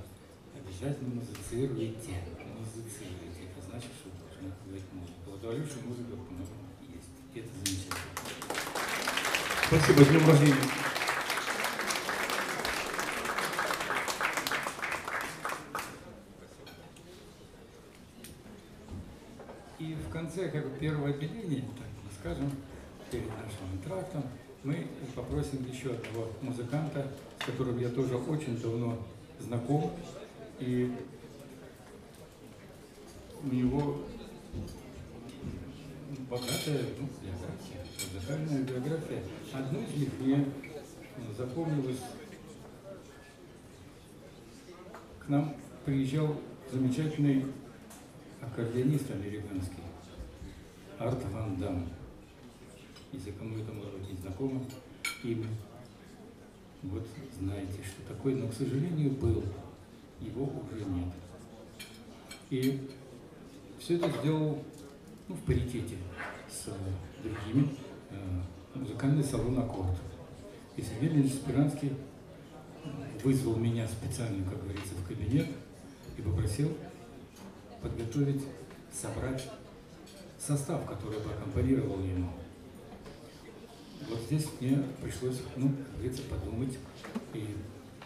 обязательно музыцируйте. Музыцируйте. Это значит, что должна быть музыка. Вот у Алеши музыка, по-моему, есть. И это замечательно. Спасибо, с днем рождения. И в конце как бы, первого отделения, так мы скажем, перед нашим антрактом, мы попросим еще одного музыканта, с которым я тоже очень давно знаком. И у него богатая ну, биография, музыкальная биография. Одну из них мне запомнилось. К нам приезжал замечательный аккордеонист американский Арт Ван Дам. Если кому это может быть знакомо имя, вот знаете, что такое, но, к сожалению, был, его уже нет. И все это сделал ну, в паритете с другими э, музыкальный салон «Аккорд». И Сергей Спиранский вызвал меня специально, как говорится, в кабинет и попросил подготовить, собрать состав, который бы аккомпанировал ему. Вот здесь мне пришлось, ну, как говорится, подумать и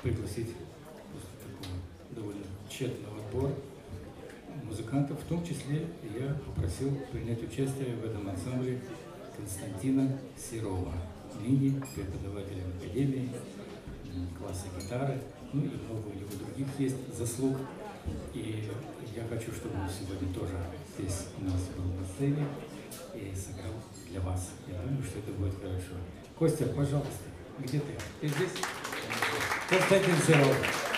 пригласить довольно тщательного отбора музыкантов. В том числе я попросил принять участие в этом ансамбле Константина Серова, ныне преподавателя в Академии, класса гитары, ну и много у него других есть заслуг. И я хочу, чтобы он сегодня тоже здесь у нас был на сцене и сыграл для вас. Я думаю, что это будет хорошо. Костя, пожалуйста, где ты? Ты здесь? Константин Серов.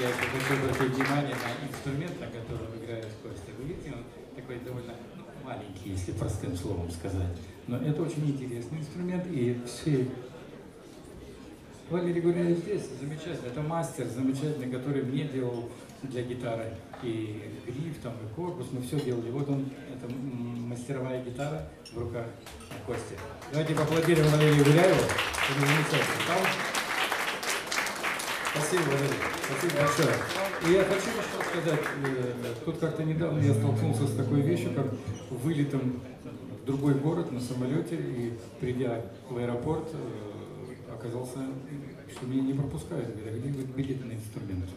Я еще хочу обратить внимание на инструмент, на котором играет Костя. Вы видите, он такой довольно ну, маленький, если простым словом сказать. Но это очень интересный инструмент, и все Валерий Гурьев здесь замечательно. Это мастер замечательный, который мне делал для гитары и гриф, там, и корпус. Мы все делали. Вот он, это мастеровая гитара в руках Кости. Давайте поаплодируем Валерию Гуляеву. Это замечательно. Спасибо, Валерий. Спасибо большое. И я хочу еще сказать, э, тут как-то недавно я столкнулся с такой вещью, как вылетом в другой город на самолете, и придя в аэропорт, э, оказался, что меня не пропускают. Говорят, где говорит, билеты на инструмент?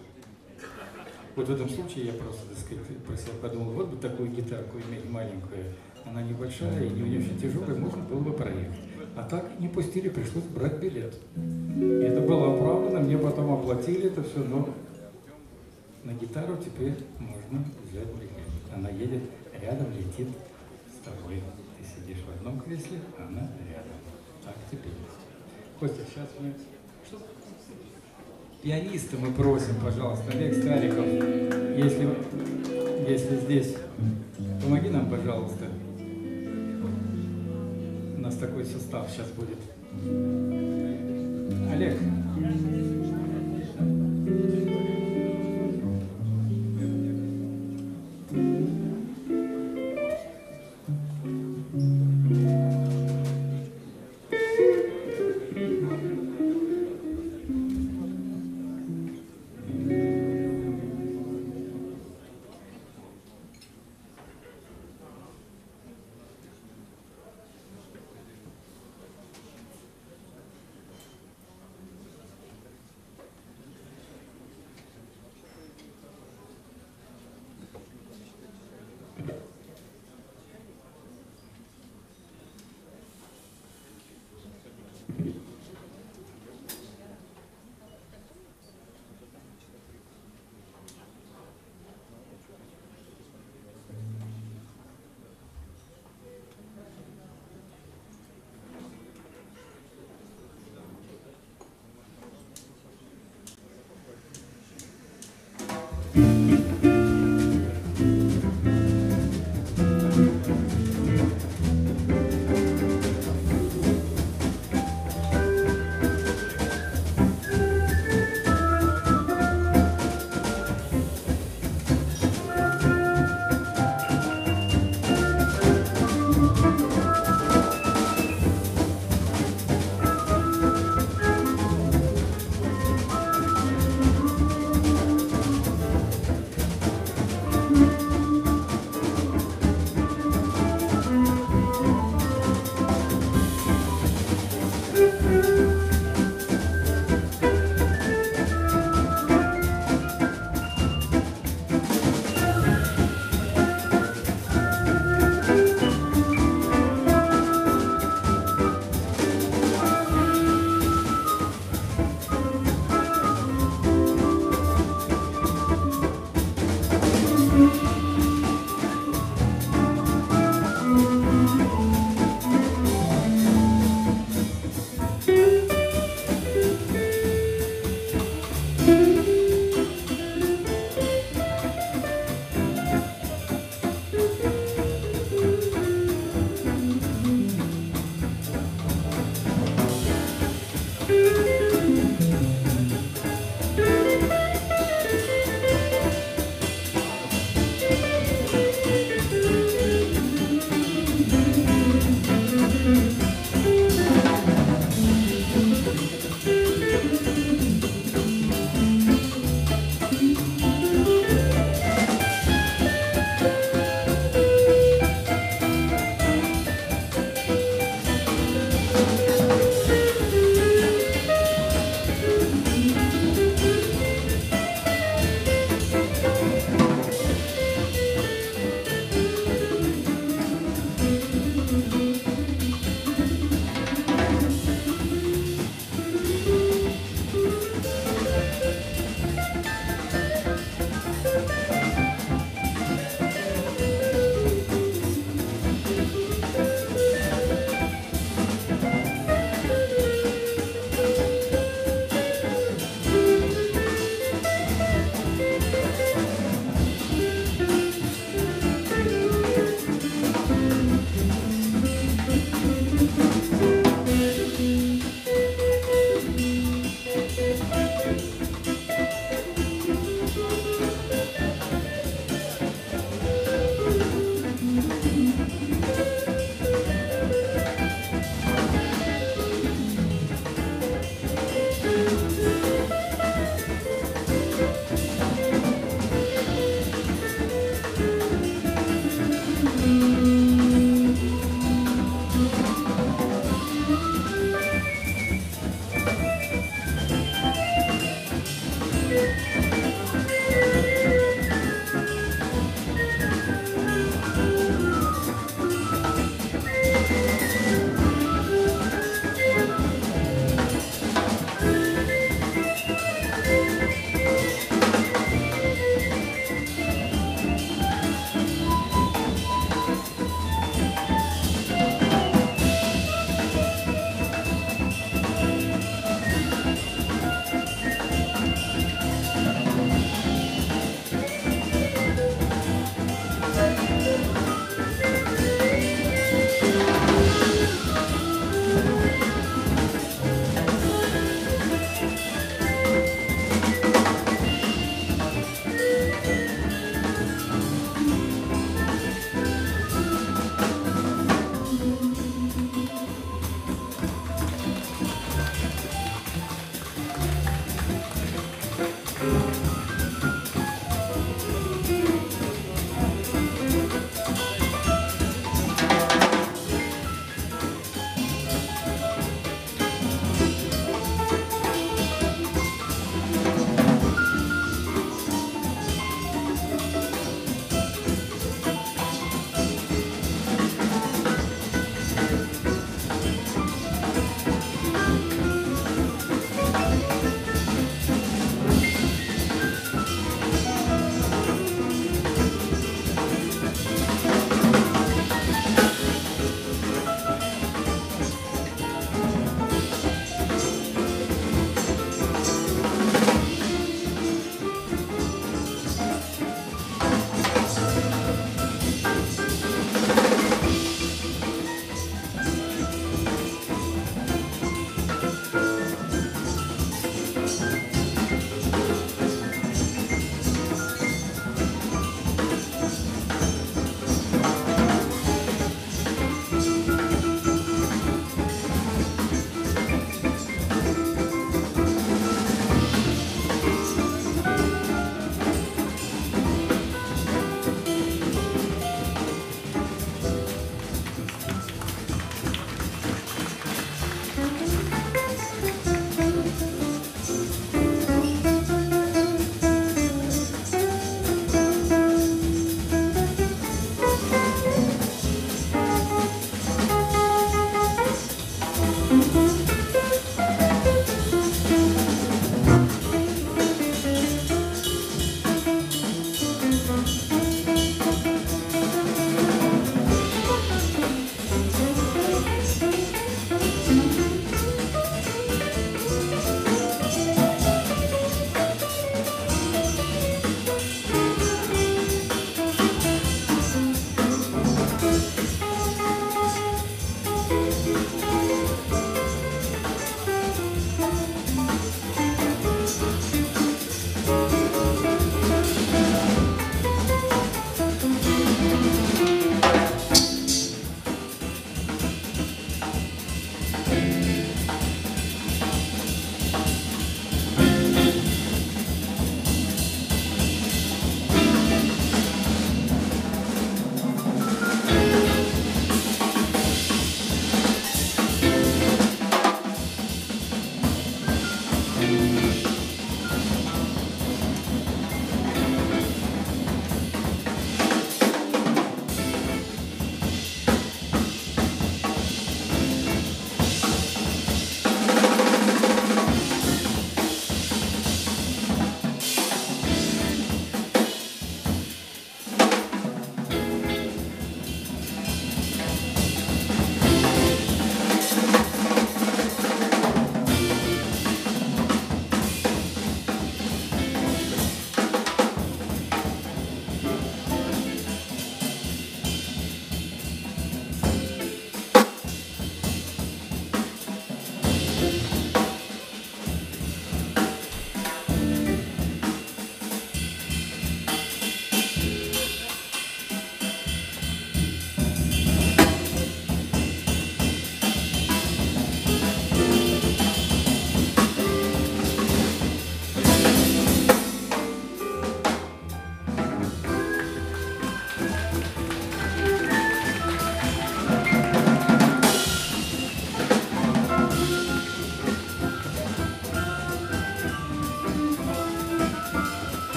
Вот в этом случае я просто, так сказать, про себя подумал, вот бы такую гитарку иметь маленькую, она небольшая и не очень тяжелая, можно было бы проехать. А так не пустили, пришлось брать билет. И это было оправдано, мне потом оплатили это все, но на гитару теперь можно взять билет. Она едет рядом, летит с тобой. Ты сидишь в одном кресле, она рядом. Так теперь. Костя, сейчас мы... Что? Пианиста мы просим, пожалуйста, Олег Стариков, если, если здесь, помоги нам, пожалуйста. У нас такой состав сейчас будет. Олег. Thank mm -hmm. you.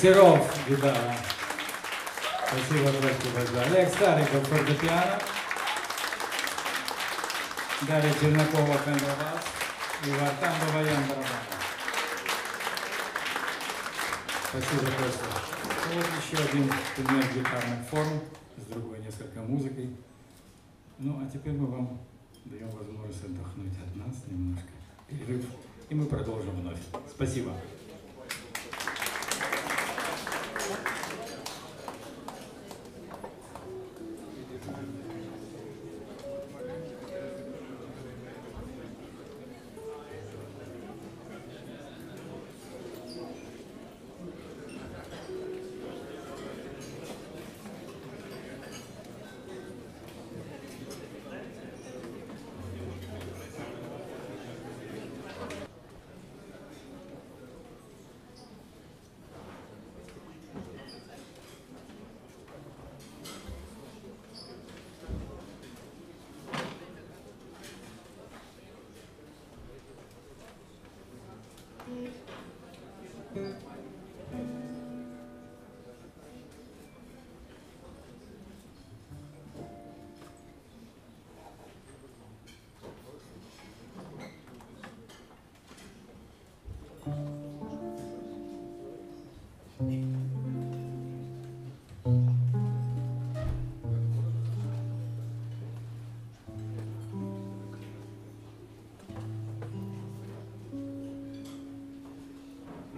Серов, гитара. Спасибо, спасибо большое. Олег Стариков, фортепиано. Дарья Чернакова, контрабас. И Вартан Бабаян, барабан. Спасибо большое. Вот еще один предмет гитарных форм, с другой несколько музыкой. Ну, а теперь мы вам даем возможность отдохнуть от нас немножко. Перерыв. И мы продолжим вновь. Спасибо.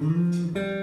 Música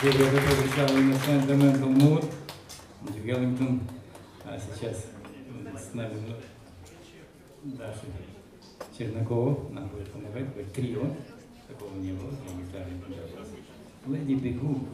Я прозвучал на Sentimental Mood, Веллингтон, а сейчас с нами Даша Чернакова нам будет помогать, будет трио, такого не было. И контрабаса. Леди Бегу.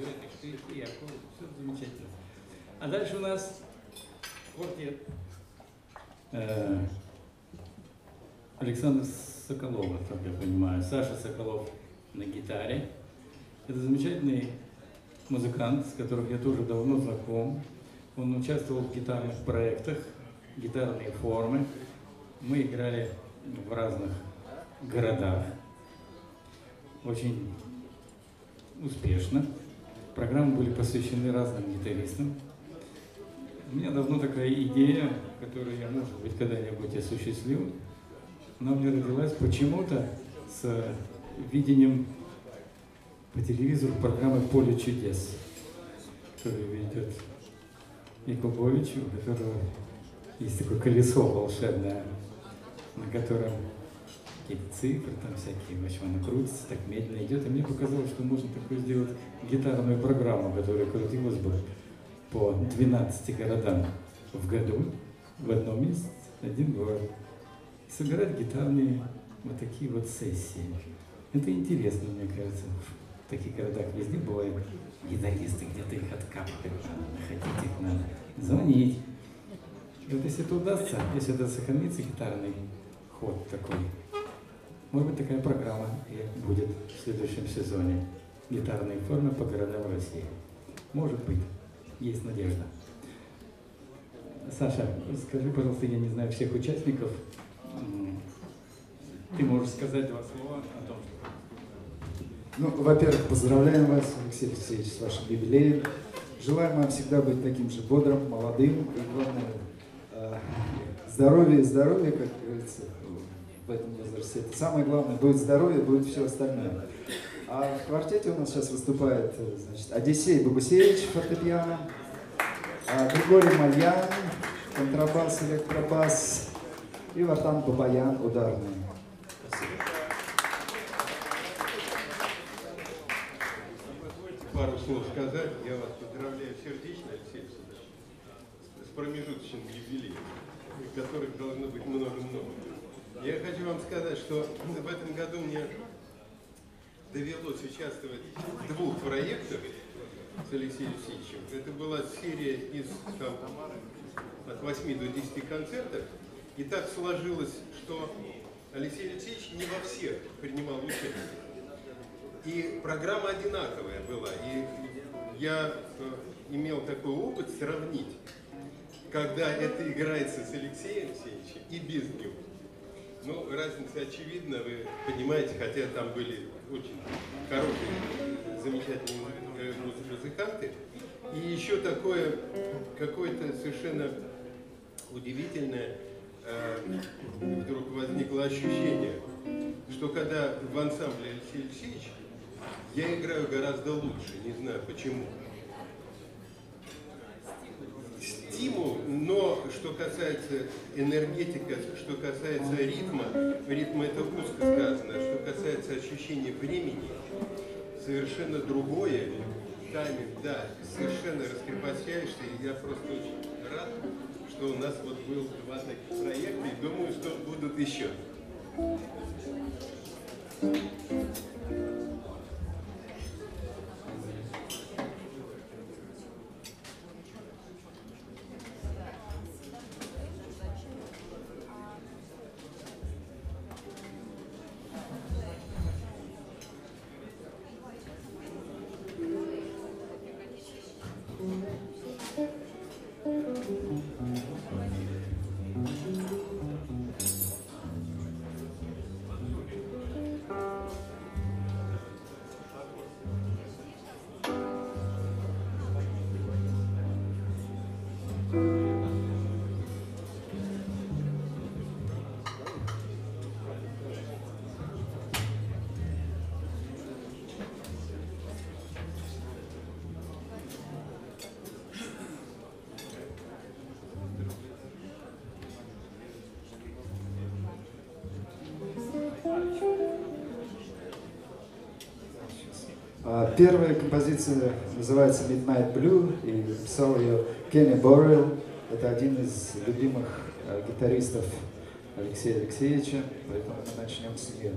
Дуэты, штыки, аккорды, все замечательно. А дальше у нас квартет. Э, Александр Соколова, как я понимаю, Саша Соколов на гитаре. Это замечательный музыкант, с которым я тоже давно знаком. Он участвовал в гитарных проектах, гитарные формы. Мы играли в разных городах. Очень успешно. Программы были посвящены разным гитаристам. У меня давно такая идея, которую я, может быть, когда-нибудь осуществлю. Она мне родилась почему-то с видением по телевизору программы «Поле чудес», которую ведет Якубович, у которого есть такое колесо волшебное, на котором какие-то цифры там всякие, в общем, оно крутится, так медленно идет. И мне показалось, что можно такую сделать гитарную программу, которая крутилась бы по 12 городам в году, в одном месте, один город. И собирать гитарные вот такие вот сессии. Это интересно, мне кажется. В таких городах везде бывают гитаристы, где-то их откапывают. Хотите их надо звонить. И вот если это удастся, если это сохранится гитарный ход такой, может быть такая программа и будет в следующем сезоне. Гитарные формы по городам России. Может быть, есть надежда. Саша, скажи, пожалуйста, я не знаю всех участников. Ты можешь сказать два слова о том, Ну, во-первых, поздравляем вас, Алексей Алексеевич, с вашим юбилеем. Желаем вам всегда быть таким же бодрым, молодым и, главное, здоровье и здоровье, как говорится, в этом возрасте. Самое главное, будет здоровье, будет все остальное. А в квартете у нас сейчас выступает значит, Одиссей Богусевич, фортепиано, а Григорий Мальян, контрабас, электробас и Вартан Бабаян, ударный. пару слов сказать. Я вас поздравляю сердечно, Алексей Александрович, с промежуточным юбилеем, которых должно быть много-много. Я хочу вам сказать, что в этом году мне довелось участвовать в двух проектах с Алексеем Алексеевичем. Это была серия из там, от 8 до 10 концертов. И так сложилось, что Алексей Алексеевич не во всех принимал участие. И программа одинаковая была. И я э, имел такой опыт сравнить, когда это играется с Алексеем Алексеевичем и без него. Ну, разница очевидна, вы понимаете, хотя там были очень хорошие, замечательные э, музыканты. И еще такое, какое-то совершенно удивительное э, вдруг возникло ощущение, что когда в ансамбле Алексей Алексеевич я играю гораздо лучше, не знаю почему. Стимул, но что касается энергетика, что касается ритма, ритма это узко сказано, что касается ощущения времени, совершенно другое, тайминг, да, совершенно раскрепощаешься, и я просто очень рад, что у нас вот был два таких проекта, и думаю, что будут еще. Первая композиция называется Midnight Blue, и написал ее Кенни Боррелл. Это один из любимых э, гитаристов Алексея Алексеевича, поэтому мы начнем с нее.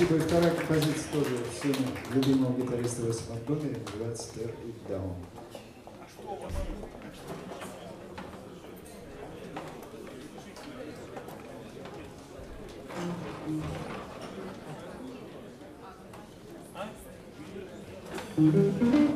Спасибо. И вторая композиция тоже всеми любимого гитариста Веса Антония, называется «Tear It Down». Thank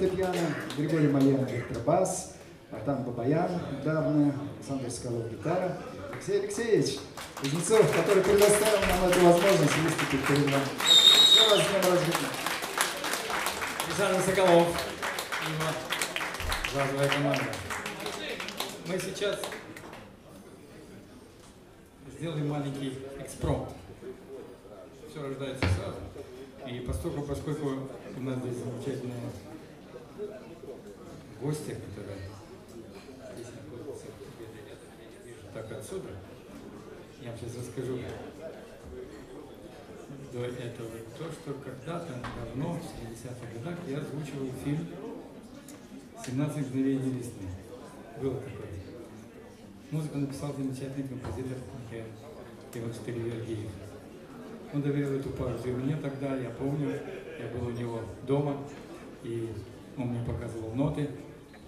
фортепиано, Григорий Мальян электробас, Артан Бабаян ударная, Александр Скалов гитара, Алексей Алексеевич Кузнецов, который предоставил нам эту возможность выступить перед вами. Все вас с днем рождения. Александр Соколов, его команда. Мы сейчас сделаем маленький экспромт. Все рождается сразу. И поскольку, поскольку у нас здесь замечательные здесь находятся, так отсюда, я вам сейчас расскажу до этого то, что когда-то давно, в 70-х годах, я озвучивал фильм «17 мгновений весны». Было такое. Музыку написал замечательный композитор Михаил Иванович Теревергиев. Он доверил эту партию мне тогда, я помню, я был у него дома, и он мне показывал ноты,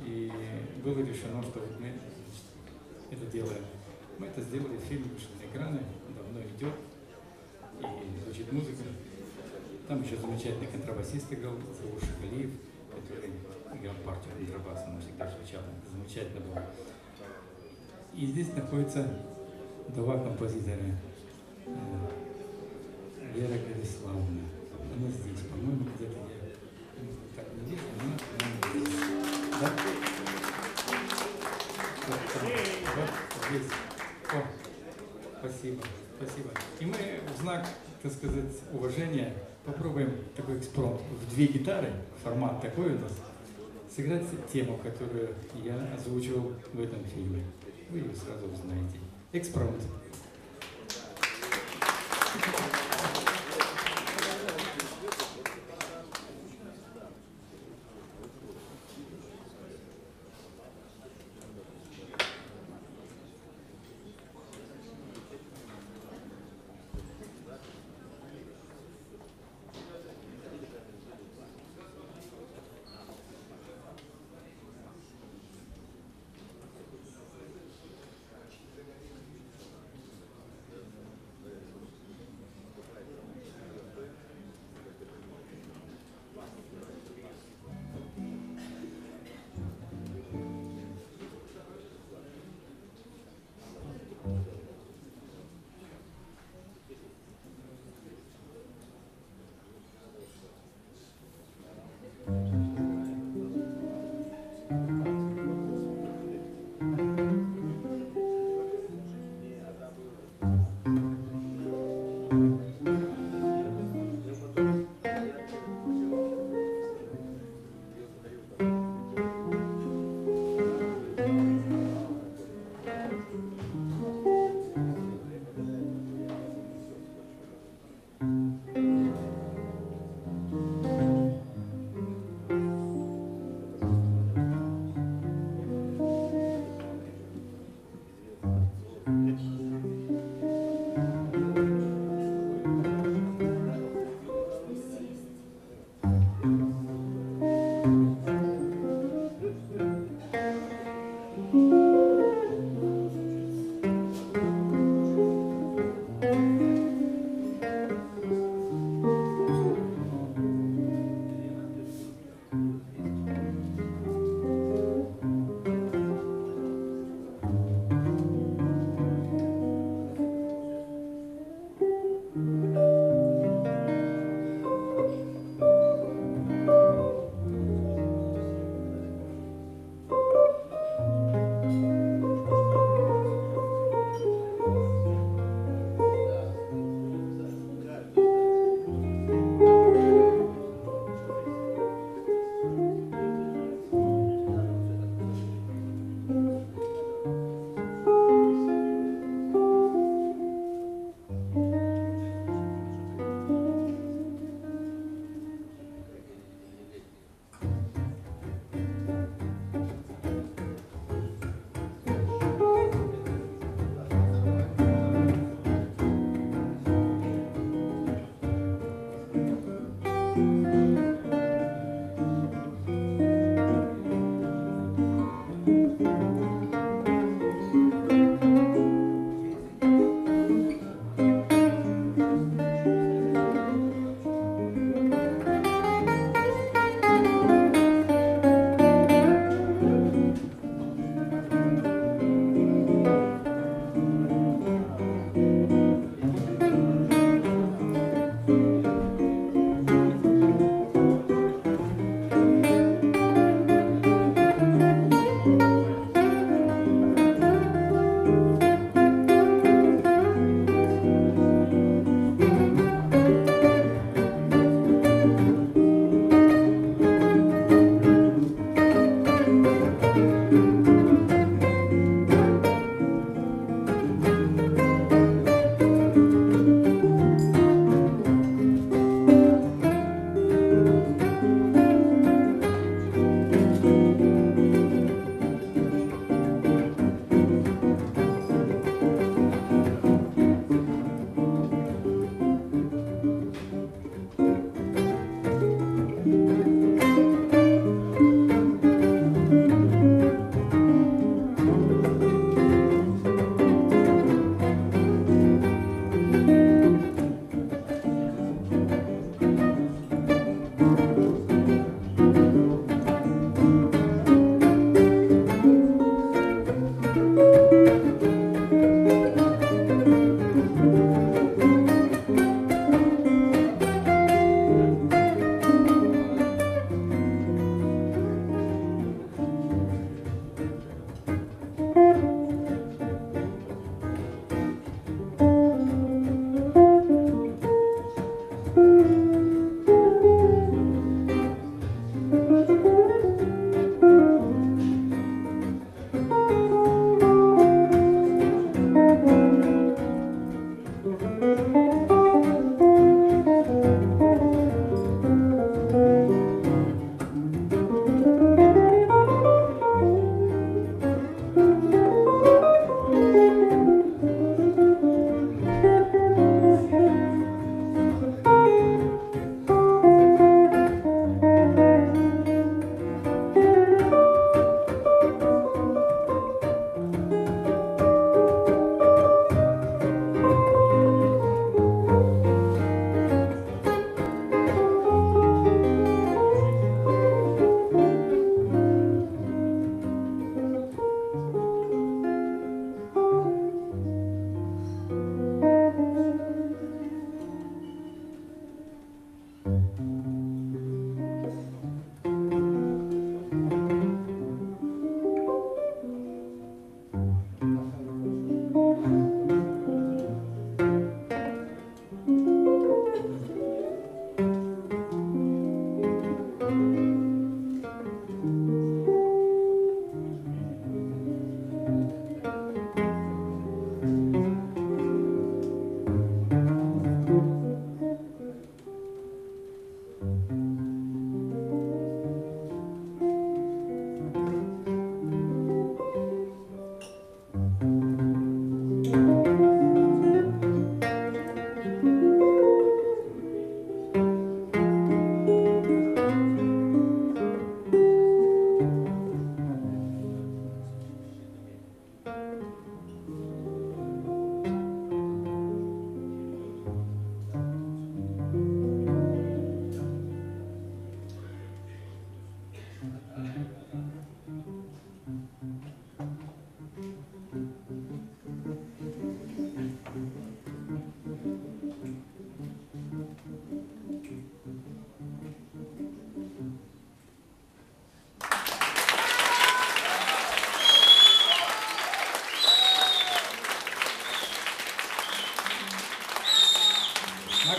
и было решено, что вот мы это делаем. Мы это сделали, фильм вышел на экраны, давно идет, и звучит музыка. Там еще замечательный контрабасист играл, Заур Шагалиев, который играл партию контрабаса, она всегда звучала, замечательно было. И здесь находятся два композитора. Знак, так сказать, уважения попробуем такой экспромт в две гитары, формат такой у нас, сыграть тему, которую я озвучивал в этом фильме. Вы ее сразу узнаете. Экспромт.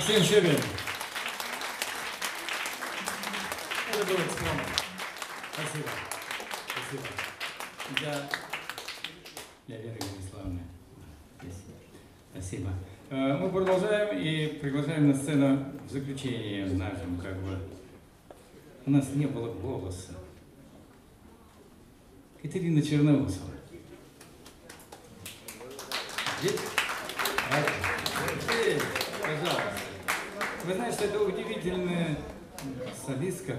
Максим Щебин. Это было скромно. Спасибо. Спасибо. Я, я Вера Станиславовна. Спасибо. Спасибо. Э, Мы продолжаем и приглашаем на сцену в заключение нашем, как бы. У нас не было голоса. Катерина Черноусова. Здесь? Здесь, пожалуйста. Вы знаете, это удивительная солистка.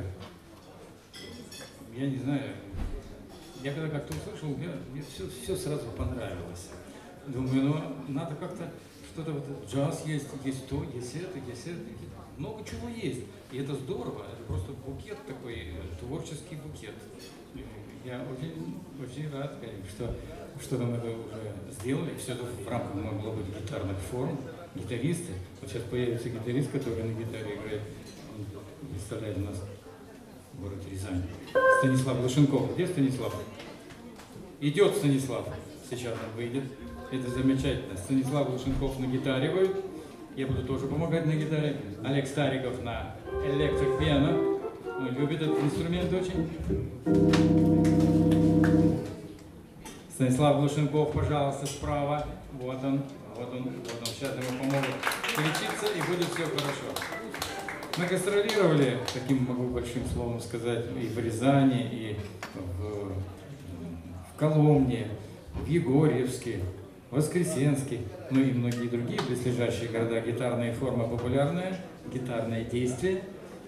Я не знаю, я когда как-то услышал, мне, мне все, все сразу понравилось. Думаю, ну надо как-то что-то вот джаз есть, есть то, есть это, есть это, много чего есть. И это здорово, это просто букет такой, творческий букет. Я очень, очень рад, что что-то мы это уже сделали, все это в рамках могло быть гитарных форм, гитаристы. Вот сейчас появится гитарист, который на гитаре играет, он представляет нас город Рязань. Станислав Лошенков. Где Станислав? Идет Станислав. Сейчас он выйдет. Это замечательно. Станислав Лошенков на гитаре будет. Я буду тоже помогать на гитаре. Олег Стариков на электрик пиано. Он любит этот инструмент очень. Станислав Глушенков, пожалуйста, справа. Вот он, вот он, вот он. Сейчас ему помогут перечиться, и будет все хорошо. Мы гастролировали, таким могу большим словом сказать, и в Рязани, и в, в Коломне, в Егорьевске, в Воскресенске, ну и многие другие близлежащие города. Гитарная форма популярная, гитарное действие.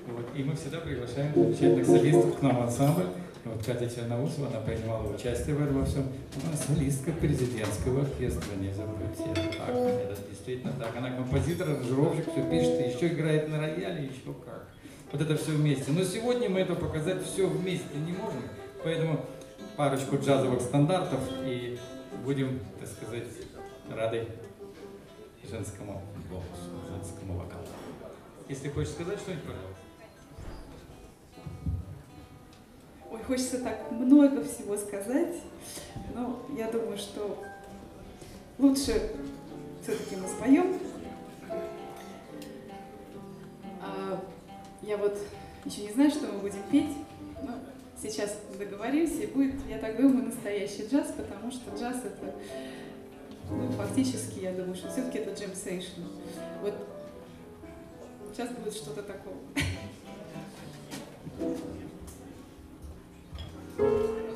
Вот. И мы всегда приглашаем замечательных солистов к нам в ансамбль. Вот Катя Черноусова, она принимала участие в этом во всем. Она солистка президентского оркестра, не забудьте. Так, это действительно так. Она композитор, аранжировщик, все пишет, и еще играет на рояле, еще как. Вот это все вместе. Но сегодня мы это показать все вместе не можем, поэтому парочку джазовых стандартов и будем, так сказать, рады женскому голосу, женскому вокалу. Если хочешь сказать что-нибудь, пожалуйста. Ой, хочется так много всего сказать, но я думаю, что лучше все-таки мы споем. А, я вот еще не знаю, что мы будем петь, но сейчас договоримся, и будет, я так думаю, настоящий джаз, потому что джаз это, ну, фактически, я думаю, что все-таки это джем сейшн. Вот сейчас будет что-то такое. and Thank you.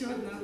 Еще одна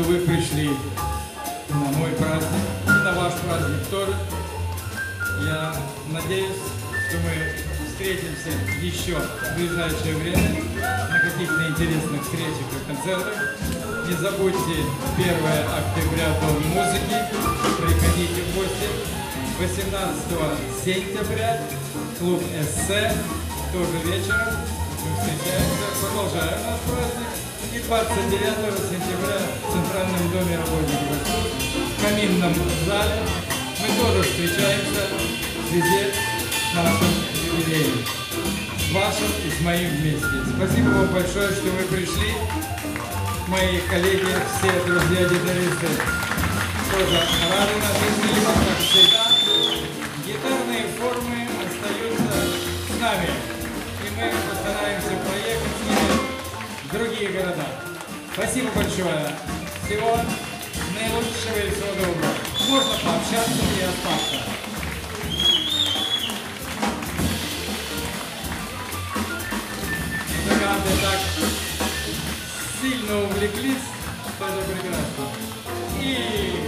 что вы пришли на мой праздник и на ваш праздник тоже. Я надеюсь, что мы встретимся еще в ближайшее время на каких-то интересных встречах и концертах. Не забудьте большое, что вы пришли мои коллеги, все друзья-гитаристы тоже рады нашей жизни, как всегда. Гитарные формы остаются с нами, и мы постараемся проехать с ними в другие города. Спасибо большое. Всего наилучшего и всего доброго. Можно пообщаться и остаться. Сильно увлеклись, что это прекрасно. И